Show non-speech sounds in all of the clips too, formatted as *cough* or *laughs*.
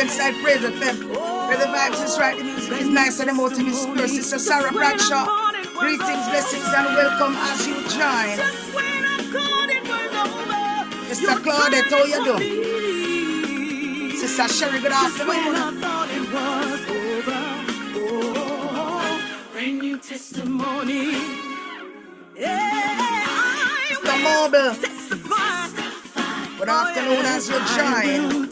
inside Praize FM. Where the vibes is right, the music is nice, and the motive is pure. Sister Sarah Bradshaw, greetings, blessings, and welcome as you join. Just when I thought it. Mr. Claudette, how you doing? Sister Sherry, good Just when I afternoon. thought it was over. Brand new testimony. Yeah, I will Mobile, good afternoon as you join.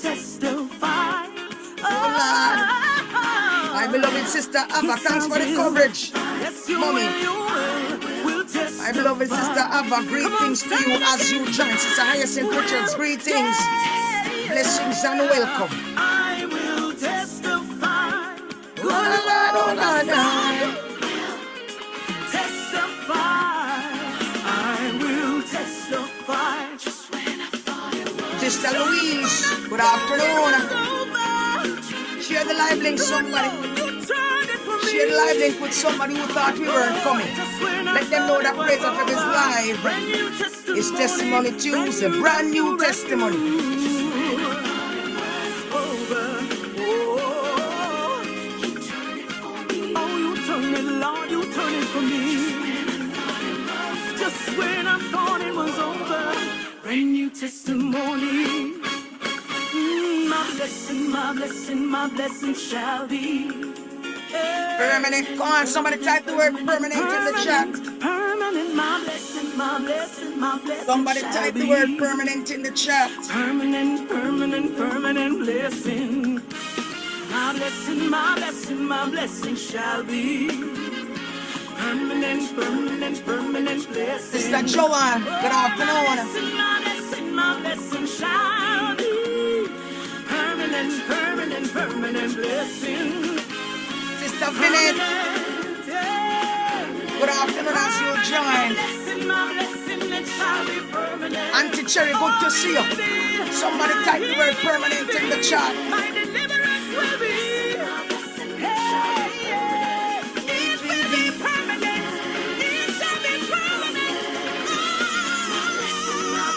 My beloved sister Ava, thanks for the coverage. Yes, you Mommy. will, will, will. My beloved sister Abba, greetings to you as you join. Sister Hyacinth Richards, greetings, blessings, and welcome. I will testify. Oh, Lord, oh, Lord, Lord. Testify. I will testify. Just when I thought it was Sister Louise, good afternoon. Share the live link, somebody. You turned it for me. Share the live link with somebody who thought we weren't oh, coming. When I Let them know that Praize it FM is live. Brand new testimony. It's Testimony Tuesday, brand new testimony. Oh, you turn it, Lord, you turn it for me. Just when I thought it was over, brand new testimony. My blessing, my blessing, my blessing shall be. Permanent. Come on, somebody type the word permanent in the chat. Permanent, permanent, my blessing, my blessing, my blessing. Somebody shall type the be. word permanent in the chat. Permanent, permanent, permanent blessing. My blessing, my blessing, my blessing shall be. Permanent, permanent, permanent blessing. Sister Joanne, good My afternoon. blessing, my blessing, my blessing shall be. Permanent, permanent, permanent blessing. Sister yeah. good afternoon as you join. blessing, my blessing, it shall be permanent. Auntie Cherry, good to see you. Somebody type the word permanent in the chat. My deliverance. Hey. It will be permanent. It shall be permanent.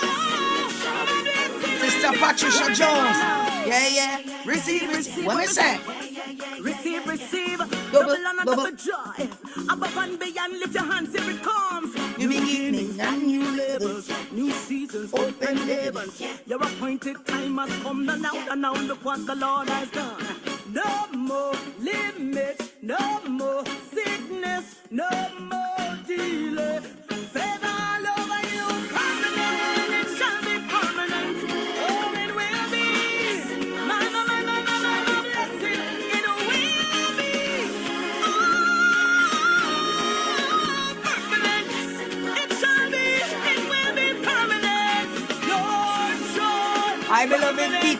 Oh, Sister Patricia Jones. Yeah, yeah. Receive, receive. What me say? Receive, receive. Double, Double and double. joy. Above and beyond, lift your hands, here it comes. New beginning and new levels. New seasons, open heavens. Your appointed time has come now, now, and now look what the Lord has done. No more limits, no more sickness, no more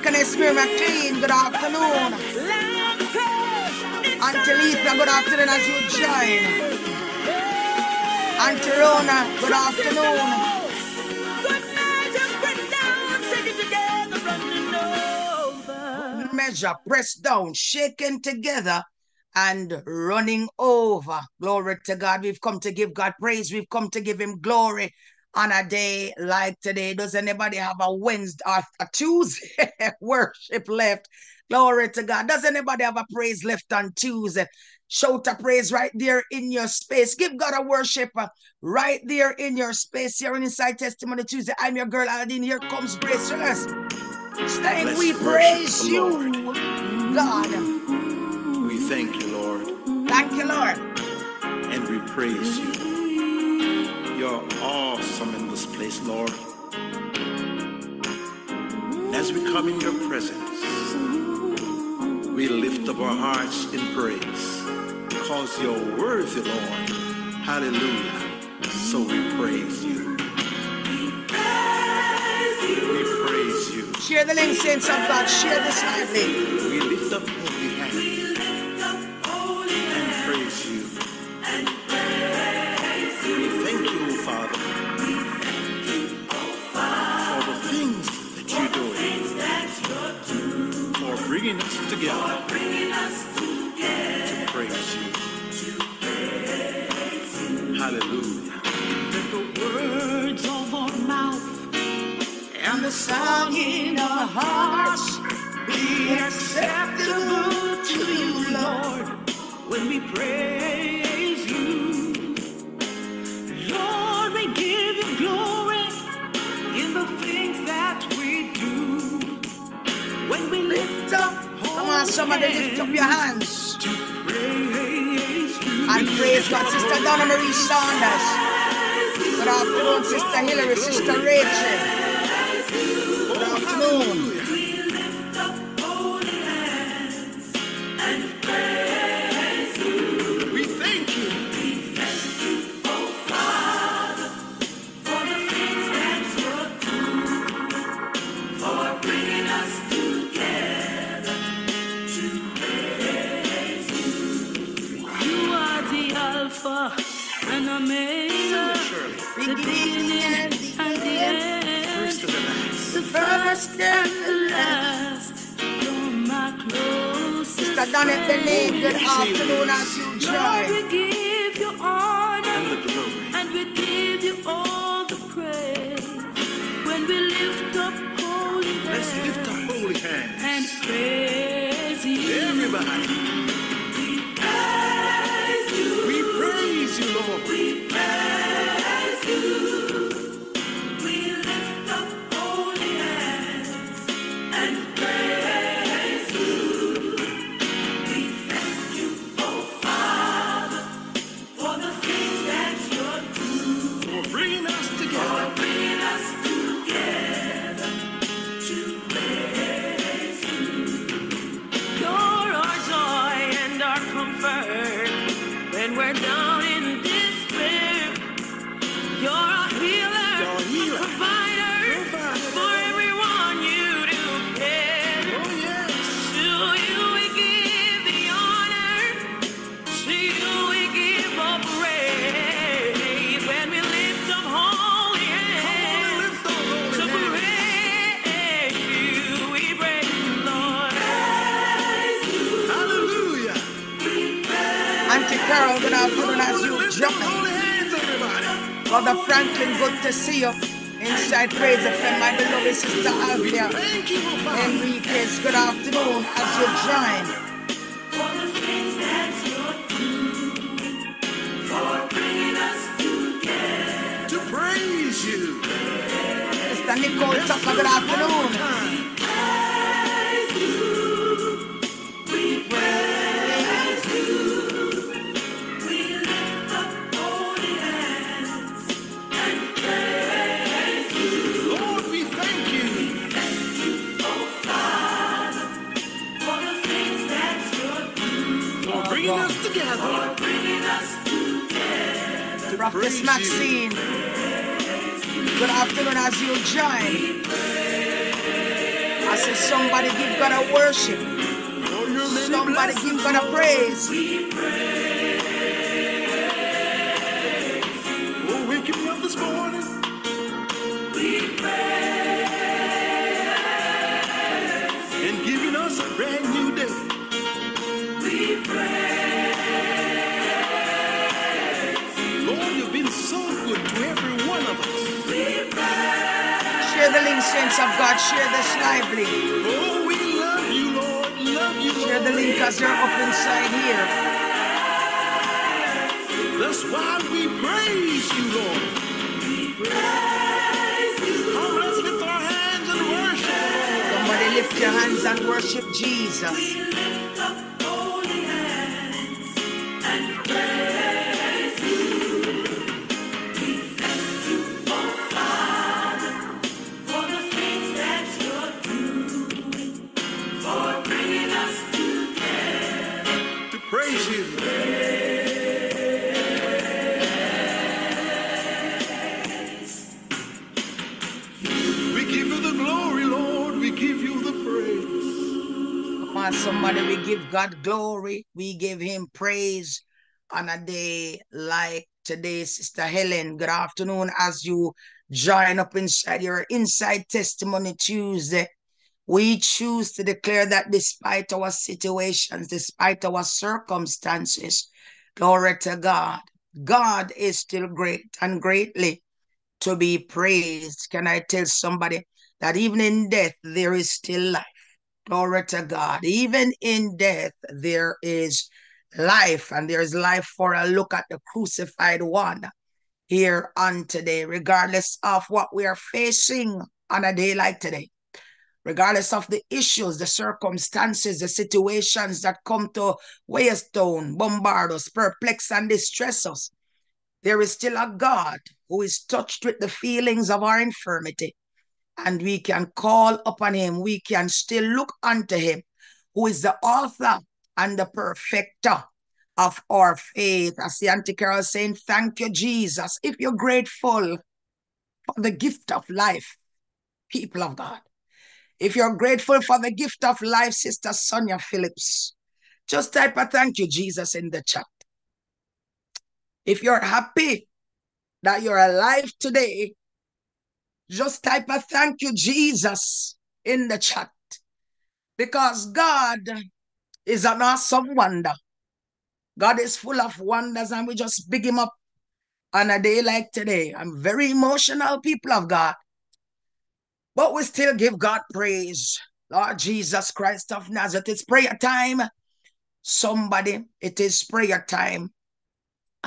Deaconess Miriam McLean, good afternoon. Auntie Letha, good afternoon as you join. Auntie Rona, good afternoon. Measure, pressed down, shaken together, and running over. Glory to God. We've come to give God praise. We've come to give Him glory on a day like today. Does anybody have a Wednesday or a Tuesday *laughs* worship left? Glory to God. Does anybody have a praise left on Tuesday? Shout a praise right there in your space. Give God a worship uh, right there in your space here on Inside Testimony Tuesday. I'm your girl, Aldeen. Here comes Grace Celeste. Staying, Let's we praise you, Lord. God. We thank you, Lord, Thank you, Lord. and we praise you. You're awesome in this place, Lord. And as we come in your presence, we lift up our hearts in praise because you're worthy, Lord. Hallelujah. So we praise you. We praise you. Share the link, saints of God. Share this link. We lift up holy together to praise you. Hallelujah. Let the words of our mouth and the sounding of our hearts be acceptable to you, Lord, when we pray. now somebody lift up your hands and praise God. Sister Donna Marie Saunders. Good afternoon, Sister Hillary, Sister Rachel. Sister Avia Enriquez. Good afternoon as you join. Praise you. Mr. Nicole Tucker, good afternoon. of this Maxine. Good afternoon as you join. I say somebody give God a worship. Somebody give God a praise. Oh, waking this morning. incense of God. Share this lively. Oh, we love you, Lord. Love you, Lord. Share the link as they're up inside here. That's why we praise you, Lord. Come, let's lift our hands and worship. Somebody lift your hands and worship Jesus. on, somebody. We give God glory. We give him praise on a day like today, Sister Helen. Good afternoon as you join up inside your Inside Testimony Tuesday. We choose to declare that despite our situations, despite our circumstances, glory to God, God is still great and greatly to be praised. Can I tell somebody that even in death, there is still life? Glory to God. Even in death there is life, and there is life for a look at the crucified one here on today, regardless of what we are facing on a day like today, regardless of the issues, the circumstances, the situations that come to weigh us down, bombard us, perplex, and distress us. There is still a God who is touched with the feelings of our infirmity, and we can call upon Him. We can still look unto Him, who is the author and the perfecter of our faith. As the Auntie Carol saying, Thank you, Jesus. If you're grateful for the gift of life, people of God, if you're grateful for the gift of life, Sister Sonia Phillips, just type a thank you, Jesus, in the chat. If you're happy that you're alive today, just type a thank you, Jesus, in the chat. Because God is an awesome wonder. God is full of wonders, and we just big him up on a day like today. I'm very emotional, people of God. But we still give God praise. Lord Jesus Christ of Nazareth. It's prayer time. Somebody, it is prayer time.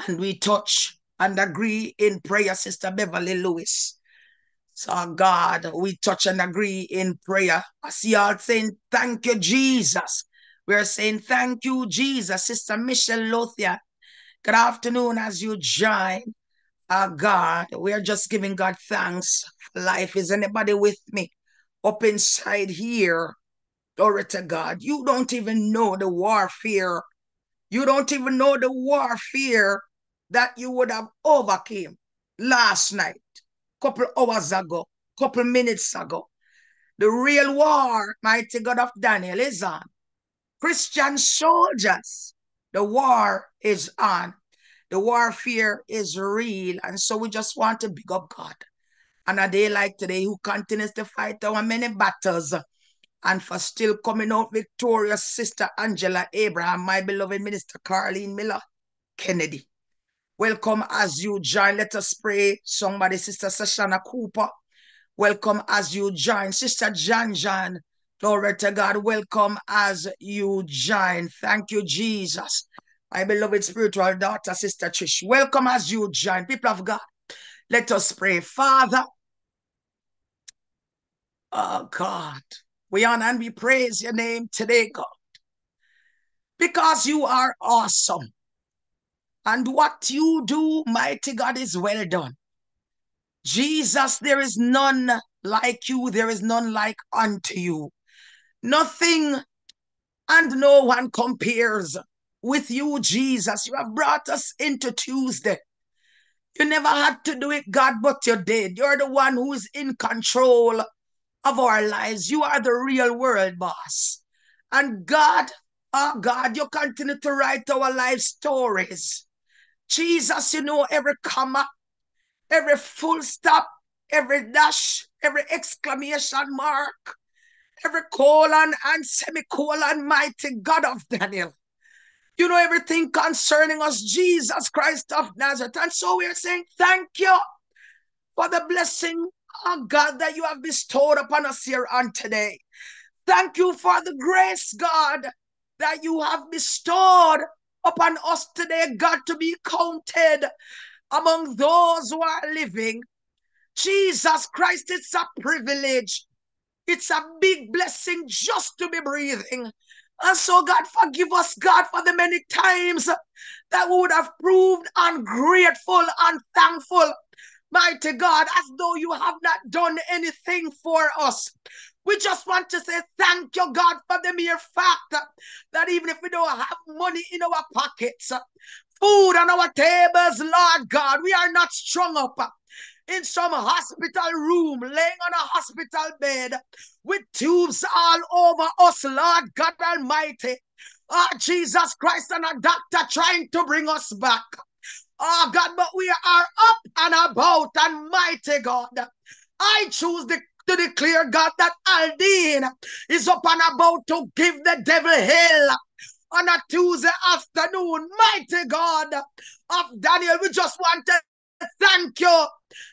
And we touch and agree in prayer, Sister Beverly Lewis. So, God, we touch and agree in prayer. I see y'all saying, Thank you, Jesus. We're saying thank you, Jesus. Sister Michelle Lothia, good afternoon as you join. Our God, we're just giving God thanks for life. Is anybody with me up inside here? Glory to God. You don't even know the warfare. You don't even know the warfare that you would have overcame last night, couple hours ago, couple minutes ago. The real war, mighty God of Daniel, is on. Christian soldiers. The war is on. The warfare is real. And so we just want to big up God. And a day like today, who continues to fight our many battles and for still coming out victorious, Sister Angela Abraham, my beloved Minister Carleen Miller Kennedy. Welcome as you join. Let us pray. Somebody, Sister Sashana Cooper. Welcome as you join. Sister Jan Jan. Glory to God. Welcome as you join. Thank you, Jesus. My beloved spiritual daughter, Sister Trish. Welcome as you join. People of God, let us pray. Father, oh God, we honor and we praise your name today, God, because you are awesome. And what you do, mighty God, is well done. Jesus, there is none like you, there is none like unto you. Nothing and no one compares with you, Jesus. You have brought us into Tuesday. You never had to do it, God, but you did. You're the one who is in control of our lives. You are the real world boss. And God, oh God, you continue to write our life stories. Jesus, you know every comma, every full stop, every dash, every exclamation mark every colon and semicolon, mighty God of Daniel. You know everything concerning us, Jesus Christ of Nazareth. And so we are saying, Thank you for the blessing, oh God, that you have bestowed upon us here on today. Thank you for the grace, God, that you have bestowed upon us today, God, to be counted among those who are living. Jesus Christ, it's a privilege. It's a big blessing just to be breathing. And so, God, forgive us, God, for the many times that we would have proved ungrateful, unthankful, mighty God, as though you have not done anything for us. We just want to say thank you, God, for the mere fact that even if we don't have money in our pockets, food on our tables, Lord God, we are not strung up in some hospital room, laying on a hospital bed with tubes all over us, Lord God Almighty. Oh, Jesus Christ and a doctor trying to bring us back. Oh, God, but we are up and about and mighty God. I choose the to declare, God, that Aldeen is up and about to give the devil hell on a Tuesday afternoon. Mighty God of Daniel, we just want to thank you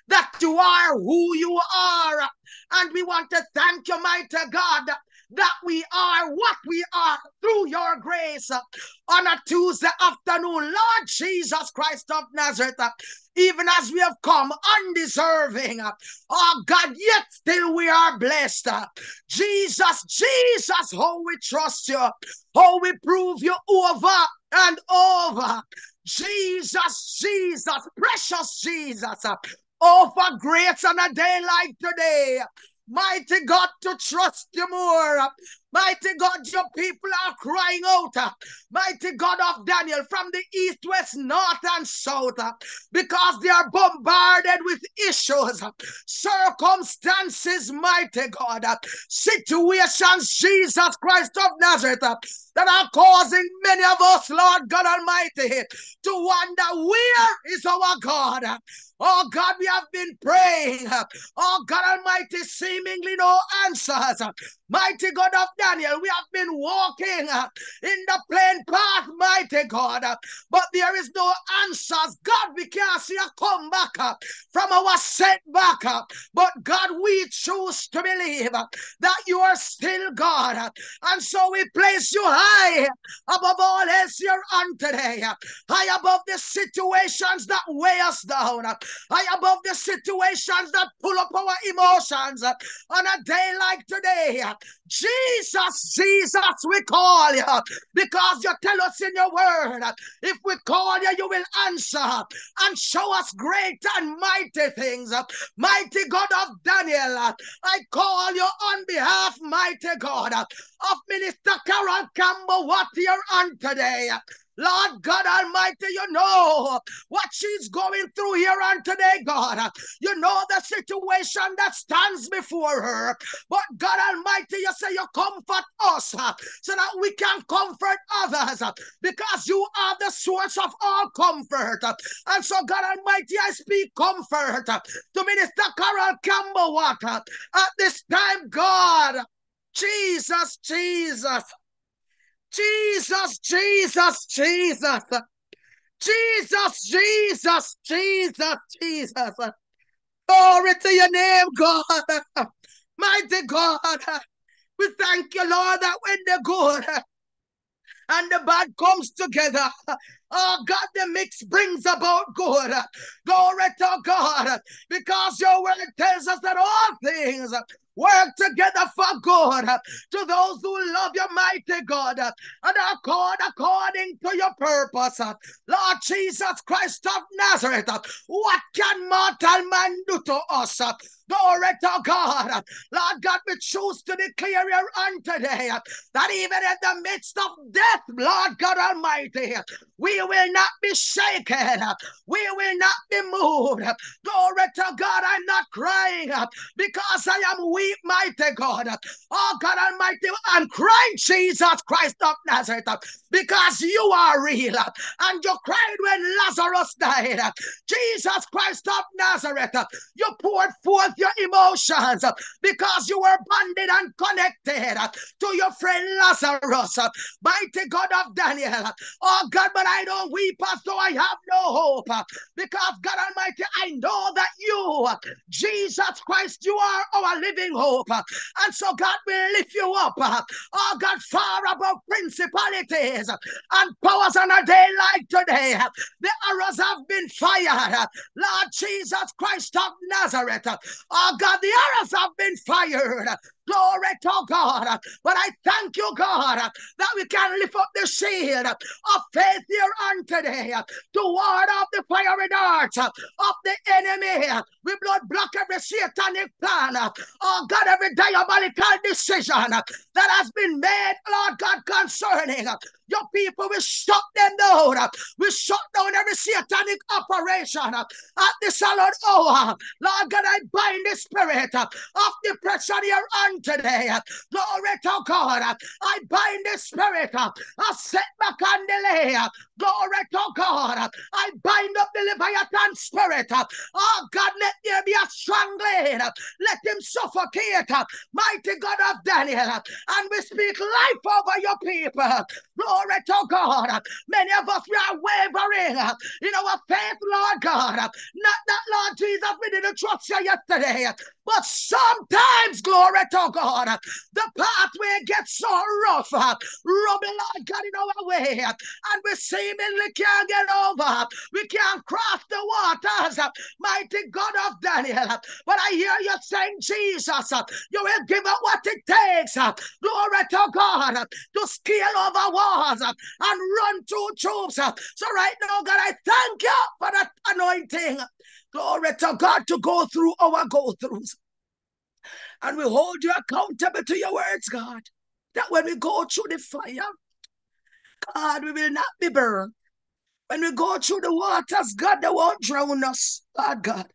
that you are who you are And we want to thank you, mighty God, that we are what we are through your grace on a Tuesday afternoon. Lord Jesus Christ of Nazareth, even as we have come undeserving, oh God, yet still we are blessed. Jesus, Jesus, how we trust you, how we prove you over and over. Jesus, Jesus, precious Jesus, oh, for grace on a day like today. Mighty God, to trust you more. Mighty God, your people are crying out. Uh, mighty God of Daniel, from the east, west, north, and south, uh, because they are bombarded with issues, uh, circumstances, mighty God, situations, Jesus Christ of Nazareth, that are causing many of us, Lord God Almighty, to wonder where is our God? Oh God, we have been praying. Oh God Almighty, seemingly no answers. Mighty God of Daniel, we have been walking uh, in the plain path, mighty God, uh, but there is no answers. God, we can't see a comeback uh, from our setback, uh, but God, we choose to believe uh, that you are still God, uh, and so we place you high above all else here on today, high above the situations that weigh us down, high above the situations that pull up our emotions on a day like today. Jesus, Jesus, Jesus, we call you because you tell us in your word if we call you, you will answer and show us great and mighty things. Mighty God of Daniel, I call you on behalf, mighty God, of Minister Carol Campbell, what you're on today. Lord God Almighty, you know what she's going through here on today, God. You know the situation that stands before her. But God Almighty, you say you comfort us so that we can comfort others because you are the source of all comfort. And so, God Almighty, I speak comfort to Minister Carol Campbell at this time, God. Jesus, Jesus. Jesus, Jesus, Jesus. Jesus, Jesus, Jesus, Jesus. Glory to your name, God. Mighty God. We thank you, Lord, that when the good and the bad comes together, oh God, the mix brings about good. Glory to God, because your word tells us that all things work together for good uh, to those who love your mighty God uh, and are called according to your purpose. Uh, Lord Jesus Christ of Nazareth, what can mortal man do to us? Glory to God. Lord God, we choose to declare here on today that even in the midst of death, Lord God Almighty, we will not be shaken. We will not be moved. Glory to God, I'm not crying because I am weak, mighty God. Oh God Almighty, I'm crying, Jesus Christ of Nazareth, because you are real. And you cried when Lazarus died. Jesus Christ of Nazareth, you poured forth your emotions because you were bonded and connected to your friend Lazarus. Mighty God of Daniel. Oh God, but I don't weep as though I have no hope because God Almighty, I know Jesus Christ, you are our living hope. And so, God, will lift you up. Oh God, far above principalities and powers on a day like today. The arrows have been fired. Lord Jesus Christ of Nazareth. Oh God, the arrows have been fired. Glory to God. But I thank you, God, that we can lift up the shield of faith here on today to ward off the fiery darts of the enemy. We blood block every satanic plan. Oh God, every diabolical decision that has been made, Lord God, concerning your people. We shut them down. We shut down every satanic operation at the salad hour. Lord God, I bind the spirit of depression here on today. Glory to God. I bind the spirit of setback and delay. Glory to God. I bind up the Leviathan spirit. Oh God, let there be a strangling. Let him suffocate. Mighty God of Daniel. And we speak life over your people. Glory to God. Many of us we are wavering in our faith, Lord God. Not that, Lord Jesus, we didn't trust you yesterday. But sometimes, glory to God, the pathway gets so rough, rubbing Lord God in our way, and we seemingly can't get over. We can't cross the waters, mighty God of Daniel. But I hear you saying, Jesus, you will give up what it takes, glory to God, to scale over walls and run through troops. So right now, God, I thank you for that anointing. Glory to God to go through our go throughs. And we hold you accountable to your words, God. That when we go through the fire, God, we will not be burned. When we go through the waters, God, they won't drown us, Lord God.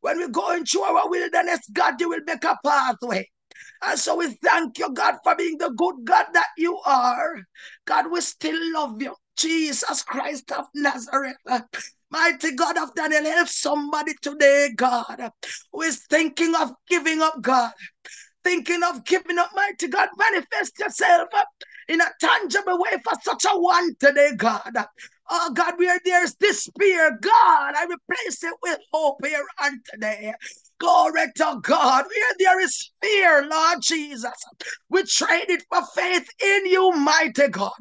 When we go into our wilderness, God, you will make a pathway. And so we thank you, God, for being the good God that you are. God, we still love you. Jesus Christ of Nazareth. Mighty God of Daniel, help somebody today, God, who is thinking of giving up, God. Thinking of giving up, mighty God, manifest yourself in a tangible way for such a one today, God. Oh God, where there's despair, God, I replace it with hope here and today. Glory to God. Where there is fear, Lord Jesus, we trade it for faith in you, mighty God.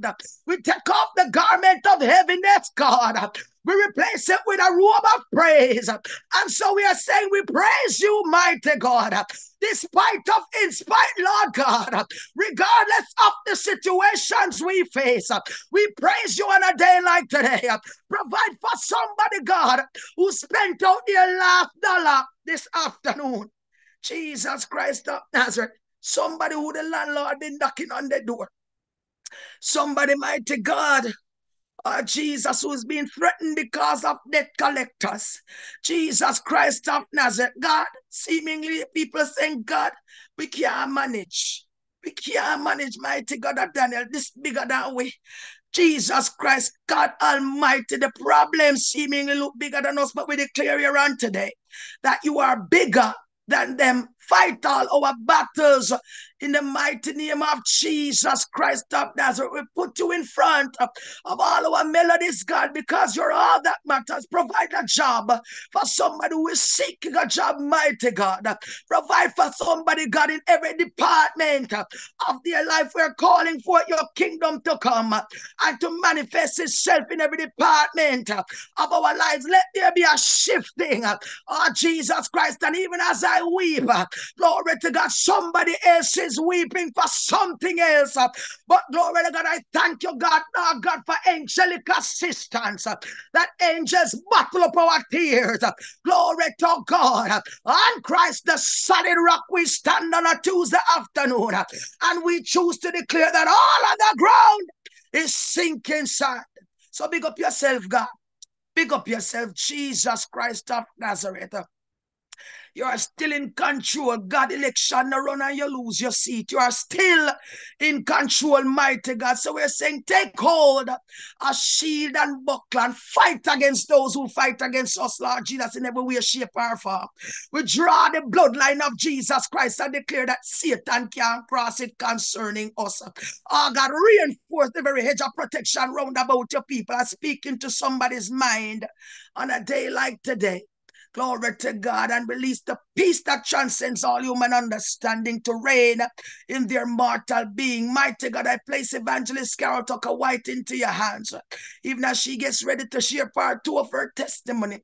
We take off the garment of heaviness, God. We replace it with a robe of praise. And so we are saying, We praise you, mighty God, despite of, in spite, Lord God, regardless of the situations we face. We praise you on a day like today. Provide for somebody, God, who spent out their last dollar this afternoon. Jesus Christ of Nazareth. Somebody who the landlord been knocking on the door. Somebody, mighty God, Oh, Jesus, who's being threatened because of debt collectors. Jesus Christ of Nazareth. God, seemingly people saying, God, we can't manage. We can't manage, mighty God of Daniel. This bigger than we. Jesus Christ, God Almighty, the problem seemingly look bigger than us, but we declare you on today that you are bigger than them. Fight all our battles in the mighty name of Jesus Christ of Nazareth. We put you in front of, of all our melodies, God, because you're all that matters. Provide a job for somebody who is seeking a job, mighty God. Provide for somebody, God, in every department of their life. We're calling for your kingdom to come and to manifest itself in every department of our lives. Let there be a shifting, oh Jesus Christ. And even as I weep, glory to God, somebody else is is weeping for something else. But glory to God, I thank you, God, oh God, for angelic assistance. That angels bottle up our tears. Glory to God. On Christ, the solid rock, we stand on a Tuesday afternoon and we choose to declare that all of the ground is sinking sand. So big up yourself, God. Big up yourself, Jesus Christ of Nazareth. You are still in control. God, election run and you lose your seat. You are still in control, mighty God. So we're saying, take hold a shield and buckler and fight against those who fight against us, Lord Jesus, in every way, shape, or form. We draw the bloodline of Jesus Christ and declare that Satan can't cross it concerning us. Oh God, reinforce the very hedge of protection round about your people I speak into somebody's mind on a day like today. Glory to God and release the peace that transcends all human understanding to reign in their mortal being. Mighty God, I place Evangelist Carol Tucker-Whyte into your hands, even as she gets ready to share part two of her testimony.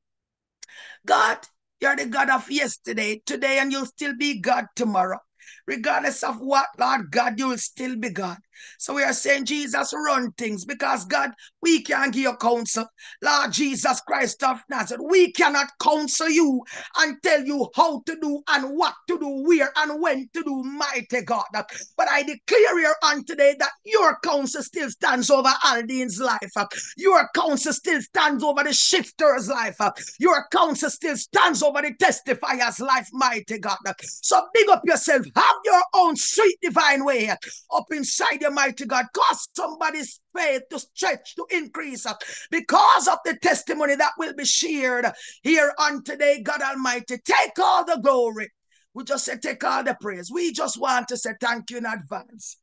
God, you're the God of yesterday, today, and you'll still be God tomorrow. Regardless of what, Lord God, you will still be God. So we are saying, Jesus, run things because God, we can't give you counsel. Lord Jesus Christ of Nazareth, we cannot counsel you and tell you how to do and what to do, where and when to do, mighty God. But I declare here on today that your counsel still stands over Aldeen's life. Your counsel still stands over the shifter's life. Your counsel still stands over the testifier's life, mighty God. So big up yourself. Have your own sweet divine way up inside you, mighty God. Cause somebody's faith to stretch, to increase uh, because of the testimony that will be shared here on today, God Almighty. Take all the glory. We just say, take all the praise. We just want to say thank you in advance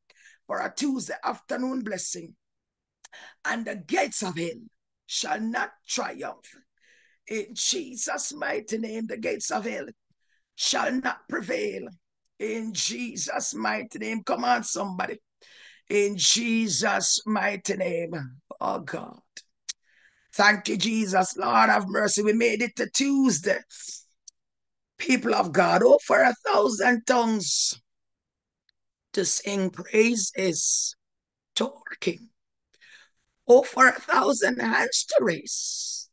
for a Tuesday afternoon blessing. And the gates of hell shall not triumph. In Jesus' mighty name, the gates of hell shall not prevail. In Jesus' mighty name. Come on, somebody. In Jesus' mighty name. Oh God. Thank you, Jesus. Lord have mercy. We made it to Tuesday. People of God, oh, for a thousand tongues to sing praises to our King. Oh, for a thousand hands to raise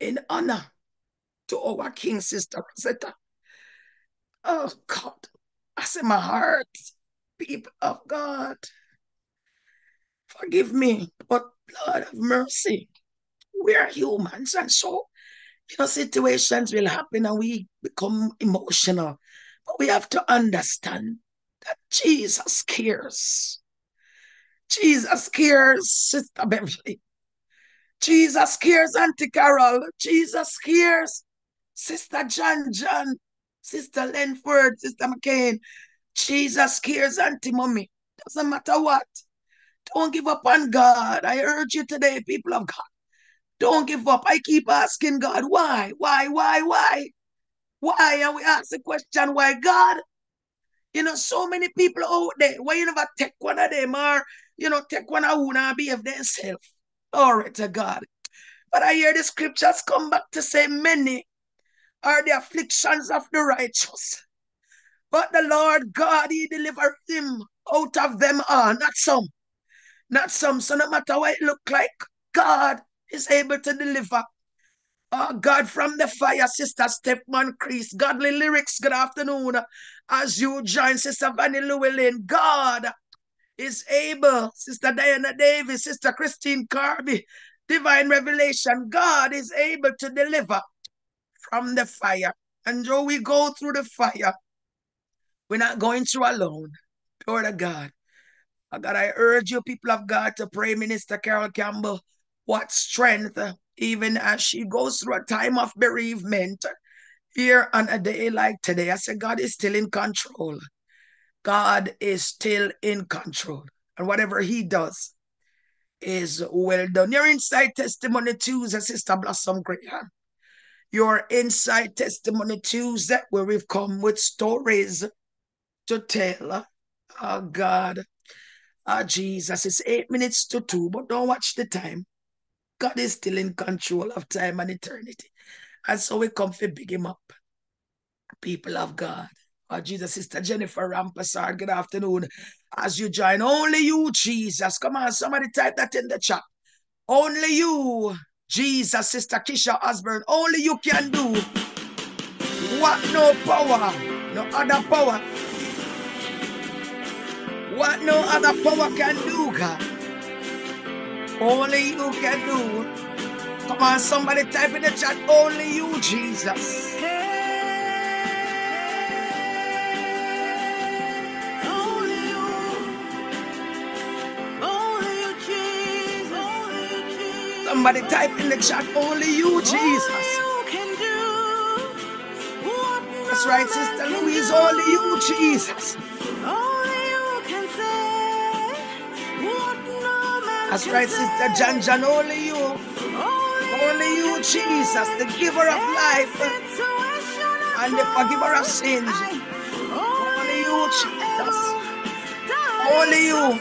in honor to our King, Sister Rosetta. Oh, God. I say my heart, people of God, forgive me, but Lord have mercy. We are humans, and so you know situations will happen and we become emotional. But we have to understand that Jesus cares. Jesus cares, Sister Beverly. Jesus cares, Auntie Carol. Jesus cares, Sister John John, Sister Lenford, Sister McCain. Jesus cares, Auntie Mommy. Doesn't matter what. Don't give up on God. I urge you today, people of God. Don't give up. I keep asking God, why? Why? Why? Why? Why? And we ask the question, why God? You know, so many people out there. Why you never take one of them or, you know, take one of who not behave themselves? Glory to God. But I hear the scriptures come back to say many are the afflictions of the righteous. But the Lord God, He delivered him out of them all, not some. Not some. So no matter what it look like, God is able to deliver. Oh God, from the fire, Sister Stepman Chris. Godly lyrics, good afternoon. As you join Sister Vanny Llewellyn, God is able. Sister Diana Davis, Sister Christine Carby, divine revelation. God is able to deliver from the fire. And though we go through the fire, we're not going through alone. Glory to God. Oh God, I urge you, people of God, to pray, Minister Carol Campbell, what strength, uh, even as she goes through a time of bereavement here on a day like today. I said, God is still in control. God is still in control. And whatever he does is well done. Your inside testimony Tuesday, Sister Blossom Graham. Your inside testimony Tuesday, where we've come with stories to tell. Oh God. Oh Jesus. It's eight minutes to two, but don't watch the time. God is still in control of time and eternity. And so we come to big him up. People of God. Oh, Jesus, Sister Jennifer Rampassard, good afternoon. As you join, only you, Jesus. Come on, somebody type that in the chat. Only you, Jesus, Sister Kisha Osborne, only you can do what no power, no other power, what no other power can do, God. Only you can do. Come on, somebody type in the chat, only you, Jesus. Only you. Only you, Jesus. Only you, Jesus. Somebody type in the chat, only you, Jesus. Only you can do That's right, Sister Louise, only you, Jesus. That's right. Sister Jan Jan, only you. Only, you, Jesus, the giver of life and the forgiver of sins. Only you, Jesus. Only you.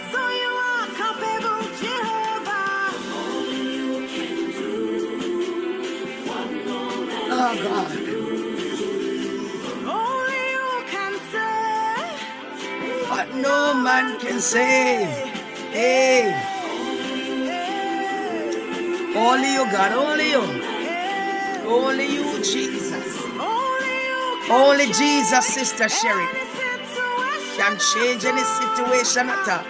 Oh, God. What no man can say. Hey, only you, God, only you. Only you, Jesus. Only Jesus, Sister Sherry, can change any situation at all.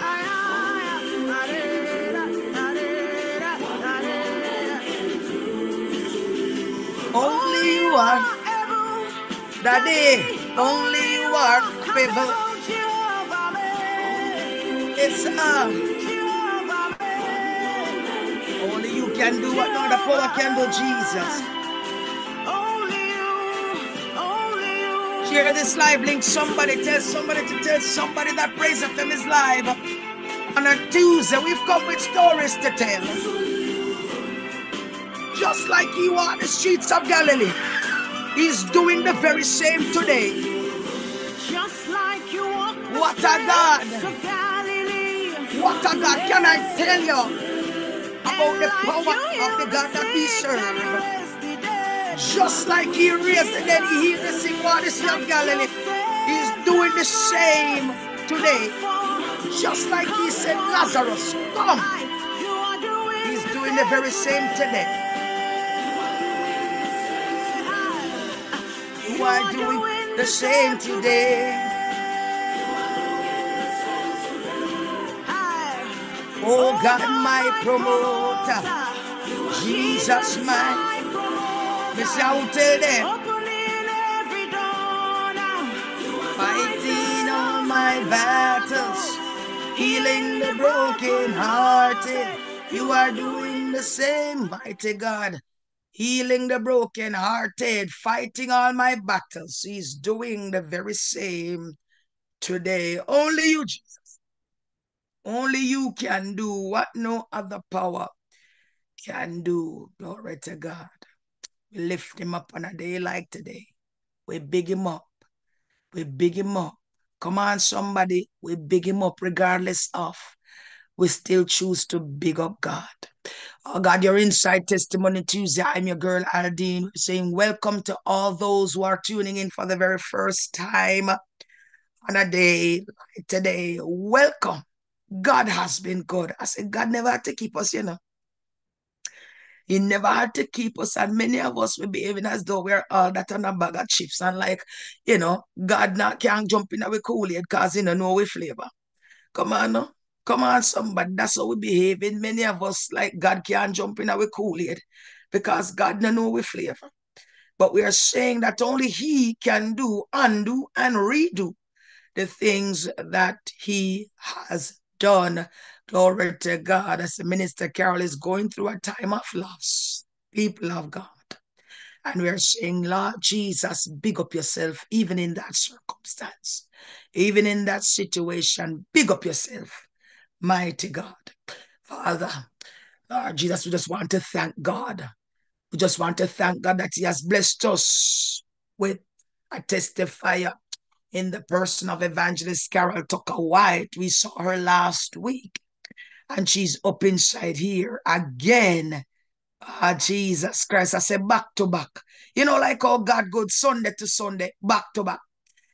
Only you are, Daddy. Only you are capable. Yes, uh. Can do what no other power can do, Jesus. Share this live link. Somebody tell somebody to tell somebody that Praize FM is live. On a Tuesday, we've come with stories to tell. Just like you are the streets of Galilee, He's doing the very same today. Just like you walk What a God. of Galilee. What a God can I tell you about the power of the God that we serve? Just like He raised the dead, He healed the sick waters of Galilee. He's doing the same today. Just like He said, Lazarus, come. He's doing the very same today. You are doing the same today. Oh, oh God, my promoter, Jesus, my Miss out there, fighting all my battles, healing the broken hearted. You are doing the same, mighty God. Healing the broken hearted, fighting all my battles. He's doing the very same today. Only you, Jesus. Only you can do what no other power can do. Glory to God. We lift him up on a day like today. We big him up. We big him up. Come on, somebody. We big him up regardless of. We still choose to big up God. Oh God, your inside testimony Tuesday. I'm your girl Aldeen saying welcome to all those who are tuning in for the very first time on a day like today. Welcome. God has been good. I said, God never had to keep us, you know. He never had to keep us, and many of us were behaving as though we're all that on a bag of chips, and like, you know, God not can't jump in our Kool-Aid because he know we flavor. Come on, no? Come on, somebody. That's how we behaving. Many of us, like God can't jump in our Kool-Aid because God don't know we flavor. But we are saying that only He can do, undo, and redo the things that He has done. Glory to God. As minister Carol is going through a time of loss, people of God. And we are saying, Lord Jesus, big up yourself, even in that circumstance, even in that situation, big up yourself, mighty God. Father, Lord Jesus, we just want to thank God. We just want to thank God that He has blessed us with a testifier in the person of Evangelist Carol Tucker-Whyte. We saw her last week, and she's up inside here again. Ah, Jesus Christ. I said back to back. You know, like oh God good Sunday to Sunday, back to back.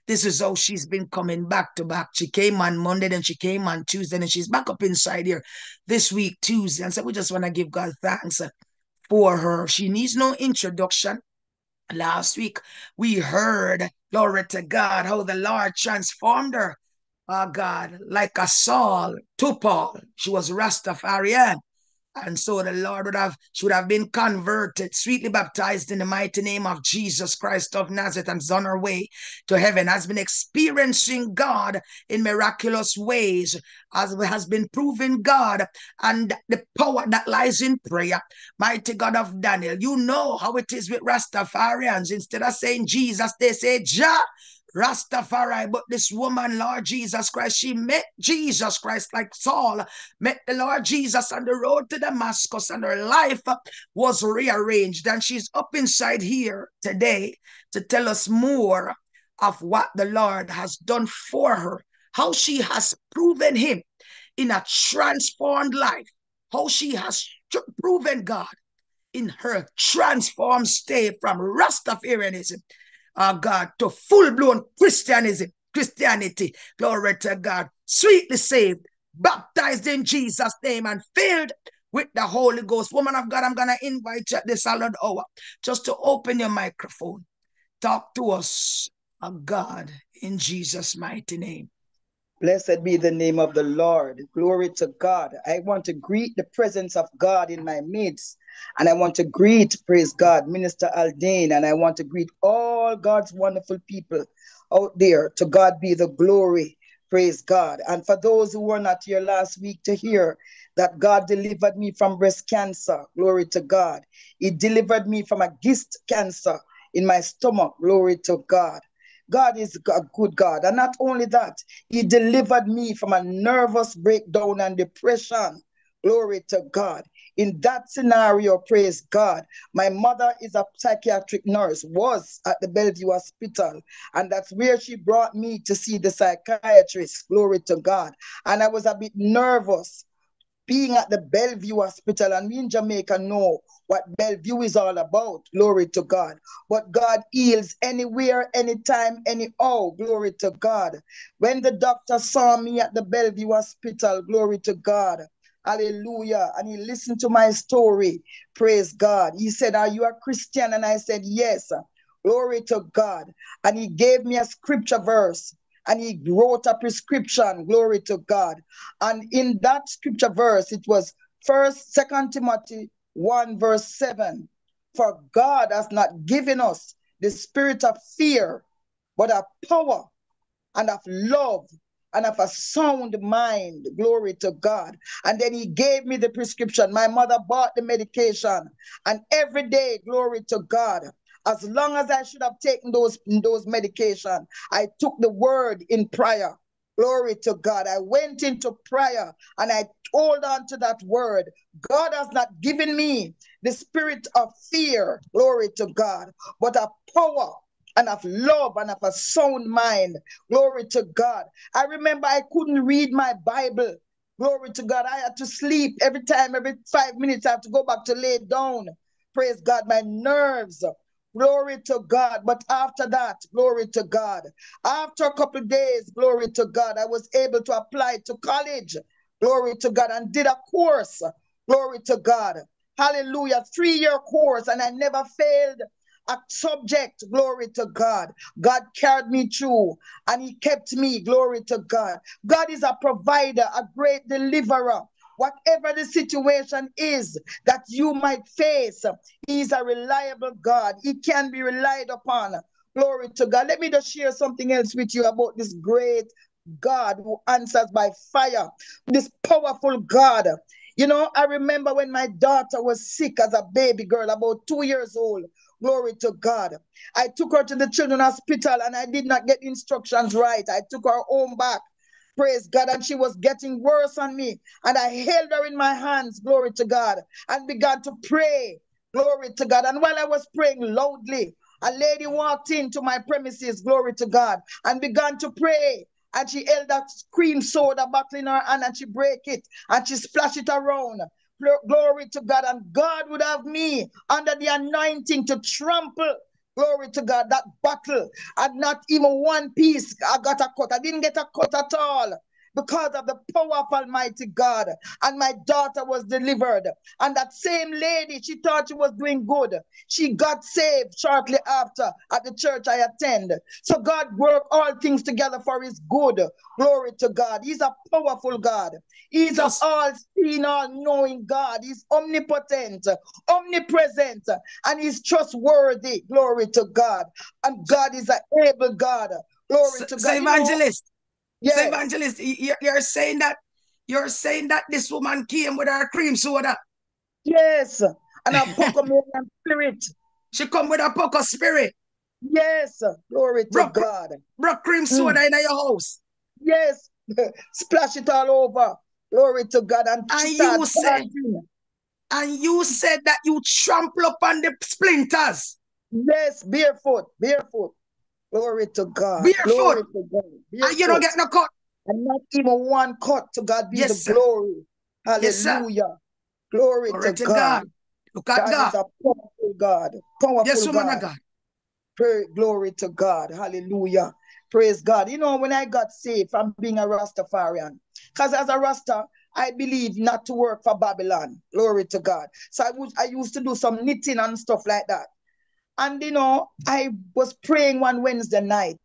This is how she's been coming back to back. She came on Monday, then she came on Tuesday, and she's back up inside here this week, Tuesday. And so we just want to give God thanks for her. She needs no introduction. Last week, we heard, glory to God, how the Lord transformed her. Oh God, like a Saul to Paul. She was Rastafarian. And so the Lord would have, should have been converted, sweetly baptized in the mighty name of Jesus Christ of Nazareth, and is on her way to heaven, has been experiencing God in miraculous ways, as has been proving God and the power that lies in prayer. Mighty God of Daniel, you know how it is with Rastafarians. Instead of saying Jesus, they say Jah. Rastafari, but this woman, Lord Jesus Christ, she met Jesus Christ like Saul, met the Lord Jesus on the road to Damascus, and her life was rearranged. And she's up inside here today to tell us more of what the Lord has done for her, how she has proven Him in a transformed life, how she has proven God in her transformed state from Rastafarianism uh, God, to full blown Christianism, Christianity. Glory to God. Sweetly saved, baptized in Jesus' name, and filled with the Holy Ghost. Woman of God, I'm going to invite you at this salad hour just to open your microphone. Talk to us, uh, God, in Jesus' mighty name. Blessed be the name of the Lord. Glory to God. I want to greet the presence of God in my midst. And I want to greet, praise God, Minister Aldeen. And I want to greet all God's wonderful people out there. To God be the glory. Praise God. And for those who were not here last week to hear that God delivered me from breast cancer, glory to God. He delivered me from a gist cancer in my stomach, glory to God. God is a good God. And not only that, He delivered me from a nervous breakdown and depression. Glory to God. In that scenario, praise God, my mother is a psychiatric nurse, was at the Bellevue Hospital, and that's where she brought me to see the psychiatrist. Glory to God. And I was a bit nervous being at the Bellevue Hospital, and we in Jamaica know what Bellevue is all about. Glory to God. But God heals anywhere, anytime, anyhow. Glory to God. When the doctor saw me at the Bellevue Hospital, glory to God. Hallelujah. And he listened to my story. Praise God. He said, Are you a Christian? And I said, Yes. Glory to God. And he gave me a scripture verse and he wrote a prescription. Glory to God. And in that scripture verse, it was first, second Timothy 1, verse 7. For God has not given us the spirit of fear, but of power and of love and of a sound mind. Glory to God. And then he gave me the prescription. My mother bought the medication. And every day, glory to God. As long as I should have taken those, those medication, I took the word in prayer. Glory to God. I went into prayer and I hold on to that word. God has not given me the spirit of fear, glory to God, but a power and of love and of a sound mind. Glory to God. I remember I couldn't read my Bible. Glory to God. I had to sleep every time, every five minutes, I have to go back to lay down. Praise God. My nerves. Glory to God. But after that, glory to God. After a couple days, glory to God, I was able to apply to college. Glory to God. And did a course. Glory to God. Hallelujah. Three year course. And I never failed a subject, glory to God. God carried me through and He kept me, glory to God. God is a provider, a great deliverer. Whatever the situation is that you might face, He is a reliable God. He can be relied upon. Glory to God. Let me just share something else with you about this great God who answers by fire, this powerful God. You know, I remember when my daughter was sick as a baby girl, about two years old. Glory to God. I took her to the children's hospital and I did not get instructions right. I took her home back. Praise God. And she was getting worse on me. And I held her in my hands, glory to God, and began to pray. Glory to God. And while I was praying loudly, a lady walked into my premises, glory to God, and began to pray. And she held that cream soda bottle in her hand and she break it and she splash it around. Glory to God. And God would have me under the anointing to trample. Glory to God. That battle. And not even one piece I got a cut. I didn't get a cut at all because of the power of Almighty God. And my daughter was delivered. And that same lady, she thought she was doing good. She got saved shortly after at the church I attend. So God worked all things together for his good. Glory to God. He's a powerful God. He's yes. all seeing, all knowing God. He's omnipotent, omnipresent, and he's trustworthy. Glory to God. And God is an able God. Glory so, to God. So, evangelist, Yes. So evangelist, you're saying that you're saying that this woman came with her cream soda. Yes. And a *laughs* Pokemon spirit. She come with a Poco spirit. Yes. Glory to broke, God. Broke cream soda mm. in your house. Yes. *laughs* Splash it all over. Glory to God. And, and you said, and you said that you trample upon the splinters. Yes, barefoot, barefoot. Glory to God. Barefoot. Glory to God. Barefoot. And ah, you don't get no cut. And not even one cut. To God be yes, the glory. Hallelujah. Yes, glory, glory, to, God. God. Look at God. God is a powerful God. Powerful yes, woman God. of God. Pray, glory to God. Hallelujah. Praise God. You know, when I got saved from being a Rastafarian, because as a Rasta, I believe not to work for Babylon. Glory to God. So I, was, I used to do some knitting and stuff like that. And you know, I was praying one Wednesday night,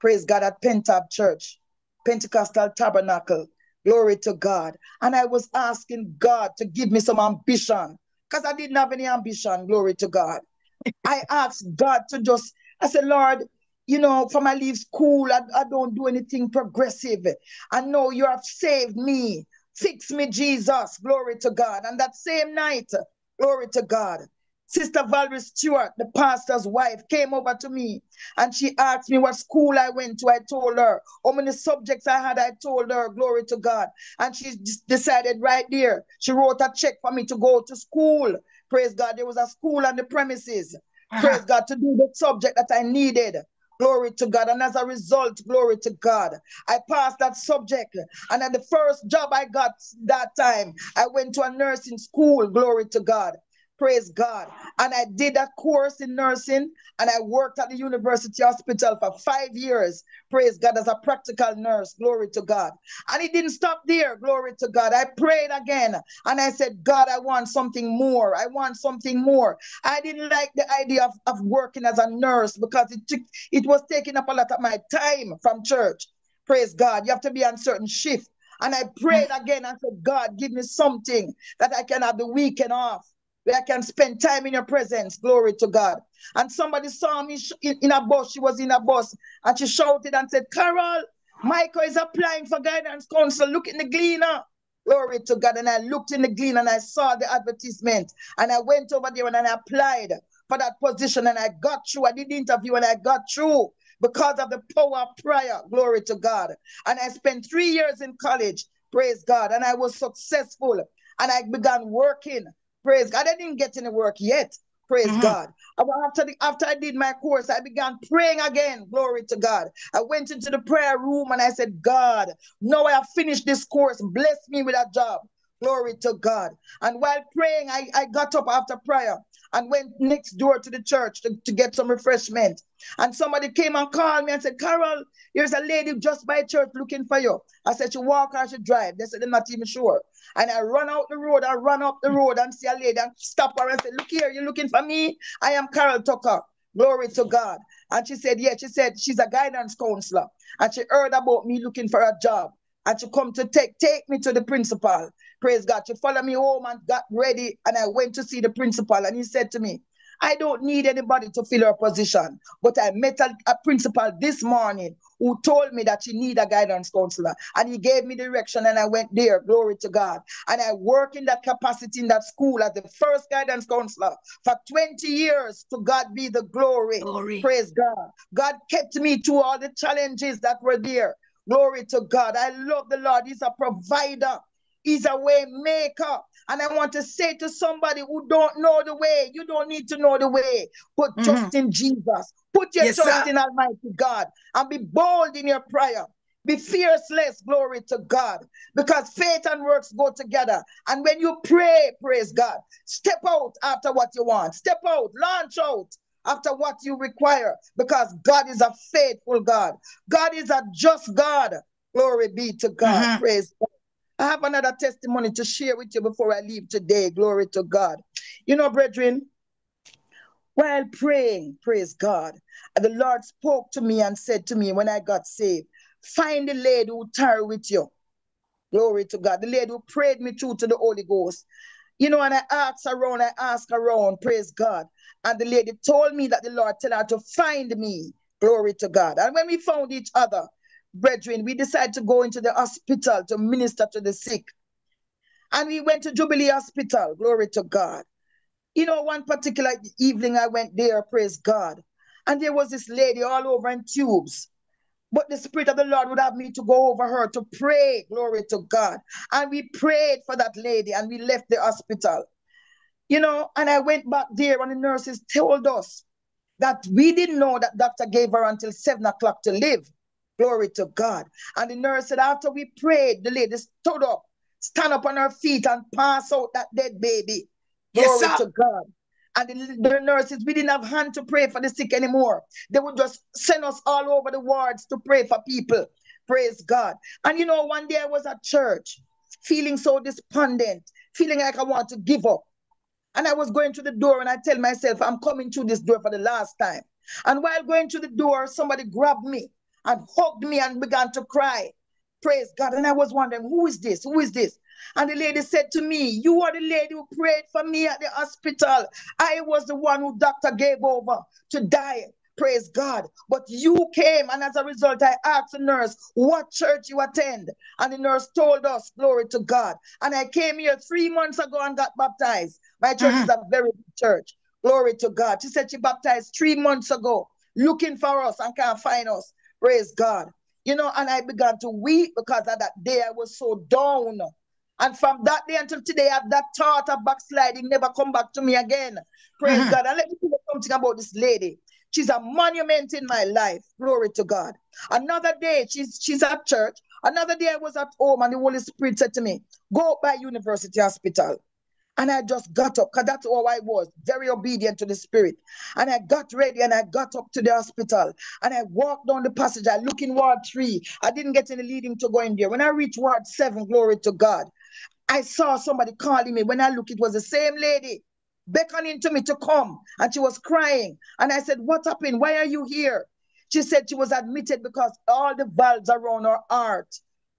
praise God, at Pentab Church, Pentecostal Tabernacle. Glory to God. And I was asking God to give me some ambition because I didn't have any ambition. Glory to God. I asked God to just, I said, Lord, you know, from I leave school, I, I don't do anything progressive. I know you have saved me. Fix me, Jesus. Glory to God. And that same night, glory to God, Sister Valerie Stewart, the pastor's wife, came over to me and she asked me what school I went to. I told her how many subjects I had. I told her, glory to God. And she decided right there, she wrote a check for me to go to school. Praise God. There was a school on the premises. Uh-huh. Praise God to do the subject that I needed. Glory to God. And as a result, glory to God, I passed that subject. And at the first job I got that time, I went to a nursing school. Glory to God. Praise God. And I did that course in nursing and I worked at the university hospital for five years. Praise God as a practical nurse. Glory to God. And it didn't stop there. Glory to God. I prayed again and I said, God, I want something more. I want something more. I didn't like the idea of, of working as a nurse because it took it was taking up a lot of my time from church. Praise God. You have to be on certain shift. And I prayed again and said, God, give me something that I can have the weekend off where I can spend time in your presence. Glory to God. And somebody saw me in a bus. She was in a bus and she shouted and said, Carol, Michael is applying for guidance council. Look in the gleaner. Glory to God. And I looked in the gleaner and I saw the advertisement. And I went over there and I applied for that position and I got through. I did the interview and I got through because of the power of prayer. Glory to God. And I spent three years in college. Praise God. And I was successful. And I began working Praise God. I didn't get any work yet. Praise mm-hmm. God. After, the, after I did my course, I began praying again. Glory to God. I went into the prayer room and I said, God, now I have finished this course. Bless me with a job. Glory to God. And while praying, I, I got up after prayer and went next door to the church to, to get some refreshment. And somebody came and called me and said, Carol, here's a lady just by church looking for you. I said, she walk or she drive. They said, they're not even sure. And I run out the road, I run up the road and see a lady and stop her and say, look here, you're looking for me? I am Carol Tucker. Glory to God. And she said, yeah, she said she's a guidance counselor. And she heard about me looking for a job. And she come to take, take me to the principal. Praise God. She followed me home and got ready. And I went to see the principal. And he said to me, I don't need anybody to fill her position. But I met a, a, principal this morning who told me that she need a guidance counselor. And he gave me direction and I went there. Glory to God. And I work in that capacity in that school as the first guidance counselor for 20 years. To God be the glory. glory. Praise God. God kept me through all the challenges that were there. Glory to God. I love the Lord. He's a provider. He's a way maker. And I want to say to somebody who don't know the way, you don't need to know the way. Put mm-hmm. trust in Jesus. Put your yes, trust sir. in Almighty God and be bold in your prayer. Be fearless, glory to God, because faith and works go together. And when you pray, praise God, step out after what you want, step out, launch out after what you require, because God is a faithful God. God is a just God. Glory be to God. Mm-hmm. Praise God. I have another testimony to share with you before I leave today. Glory to God. You know, brethren, while praying, praise God, the Lord spoke to me and said to me when I got saved, find the lady who tarry with you. Glory to God. The lady who prayed me through to the Holy Ghost. You know, and I asked around, I asked around, praise God. And the lady told me that the Lord tell her to find me. Glory to God. And when we found each other, brethren, we decided to go into the hospital to minister to the sick. And we went to Jubilee Hospital, glory to God. You know, one particular evening I went there, praise God. And there was this lady all over in tubes. But the Spirit of the Lord would have me to go over her to pray, glory to God. And we prayed for that lady and we left the hospital. You know, and I went back there and the nurses told us that we didn't know that doctor gave her until seven o'clock to live. Glory to God. And the nurse said, after we prayed, the lady stood up, stand up on her feet and pass out that dead baby. Glory yes, to God. And the, the, nurses, we didn't have hand to pray for the sick anymore. They would just send us all over the wards to pray for people. Praise God. And you know, one day I was at church, feeling so despondent, feeling like I want to give up. And I was going to the door and I tell myself, I'm coming through this door for the last time. And while going to the door, somebody grabbed me and hugged me and began to cry. Praise God. And I was wondering, who is this? Who is this? And the lady said to me, You are the lady who prayed for me at the hospital. I was the one who doctor gave over to die. Praise God. But you came, and as a result, I asked the nurse what church you attend. And the nurse told us, Glory to God. And I came here three months ago and got baptized. My church is mm-hmm. a very big church. Glory to God. She said she baptized three months ago, looking for us and can't find us. Praise God. You know, and I began to weep because of that day I was so down. And from that day until today, I've that thought of backsliding never come back to me again. Praise Mhm. God. And let me tell you something about this lady. She's a monument in my life. Glory to God. Another day, she's she's at church. Another day, I was at home, and the Holy Spirit said to me, Go by University Hospital. And I just got up because that's all I was, very obedient to the Spirit. And I got ready and I got up to the hospital and I walked down the passage. I look in Ward 3. I didn't get any leading to go in there. When I reached Ward 7, glory to God, I saw somebody calling me. When I looked, it was the same lady beckoning to me to come. And she was crying. And I said, What happened? Why are you here? She said she was admitted because all the valves around her heart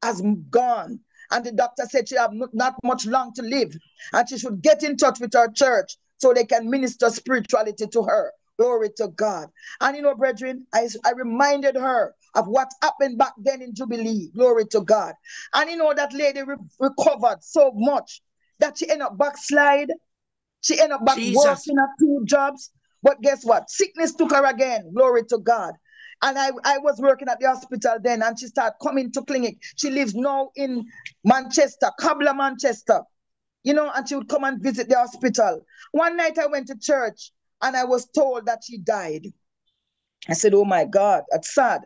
has gone. And the doctor said she have not, much long to live. And she should get in touch with her church so they can minister spirituality to her. Glory to God. And you know, brethren, I, I reminded her of what happened back then in Jubilee. Glory to God. And you know, that lady re- recovered so much that she ended up backslide. She ended up back Jesus. working at two jobs. But guess what? Sickness took her again. Glory to God. And I, I was working at the hospital then, and she started coming to clinic. She lives now in Manchester, Cobbla, Manchester. You know, and she would come and visit the hospital. One night I went to church and I was told that she died. I said, Oh my God, that's sad.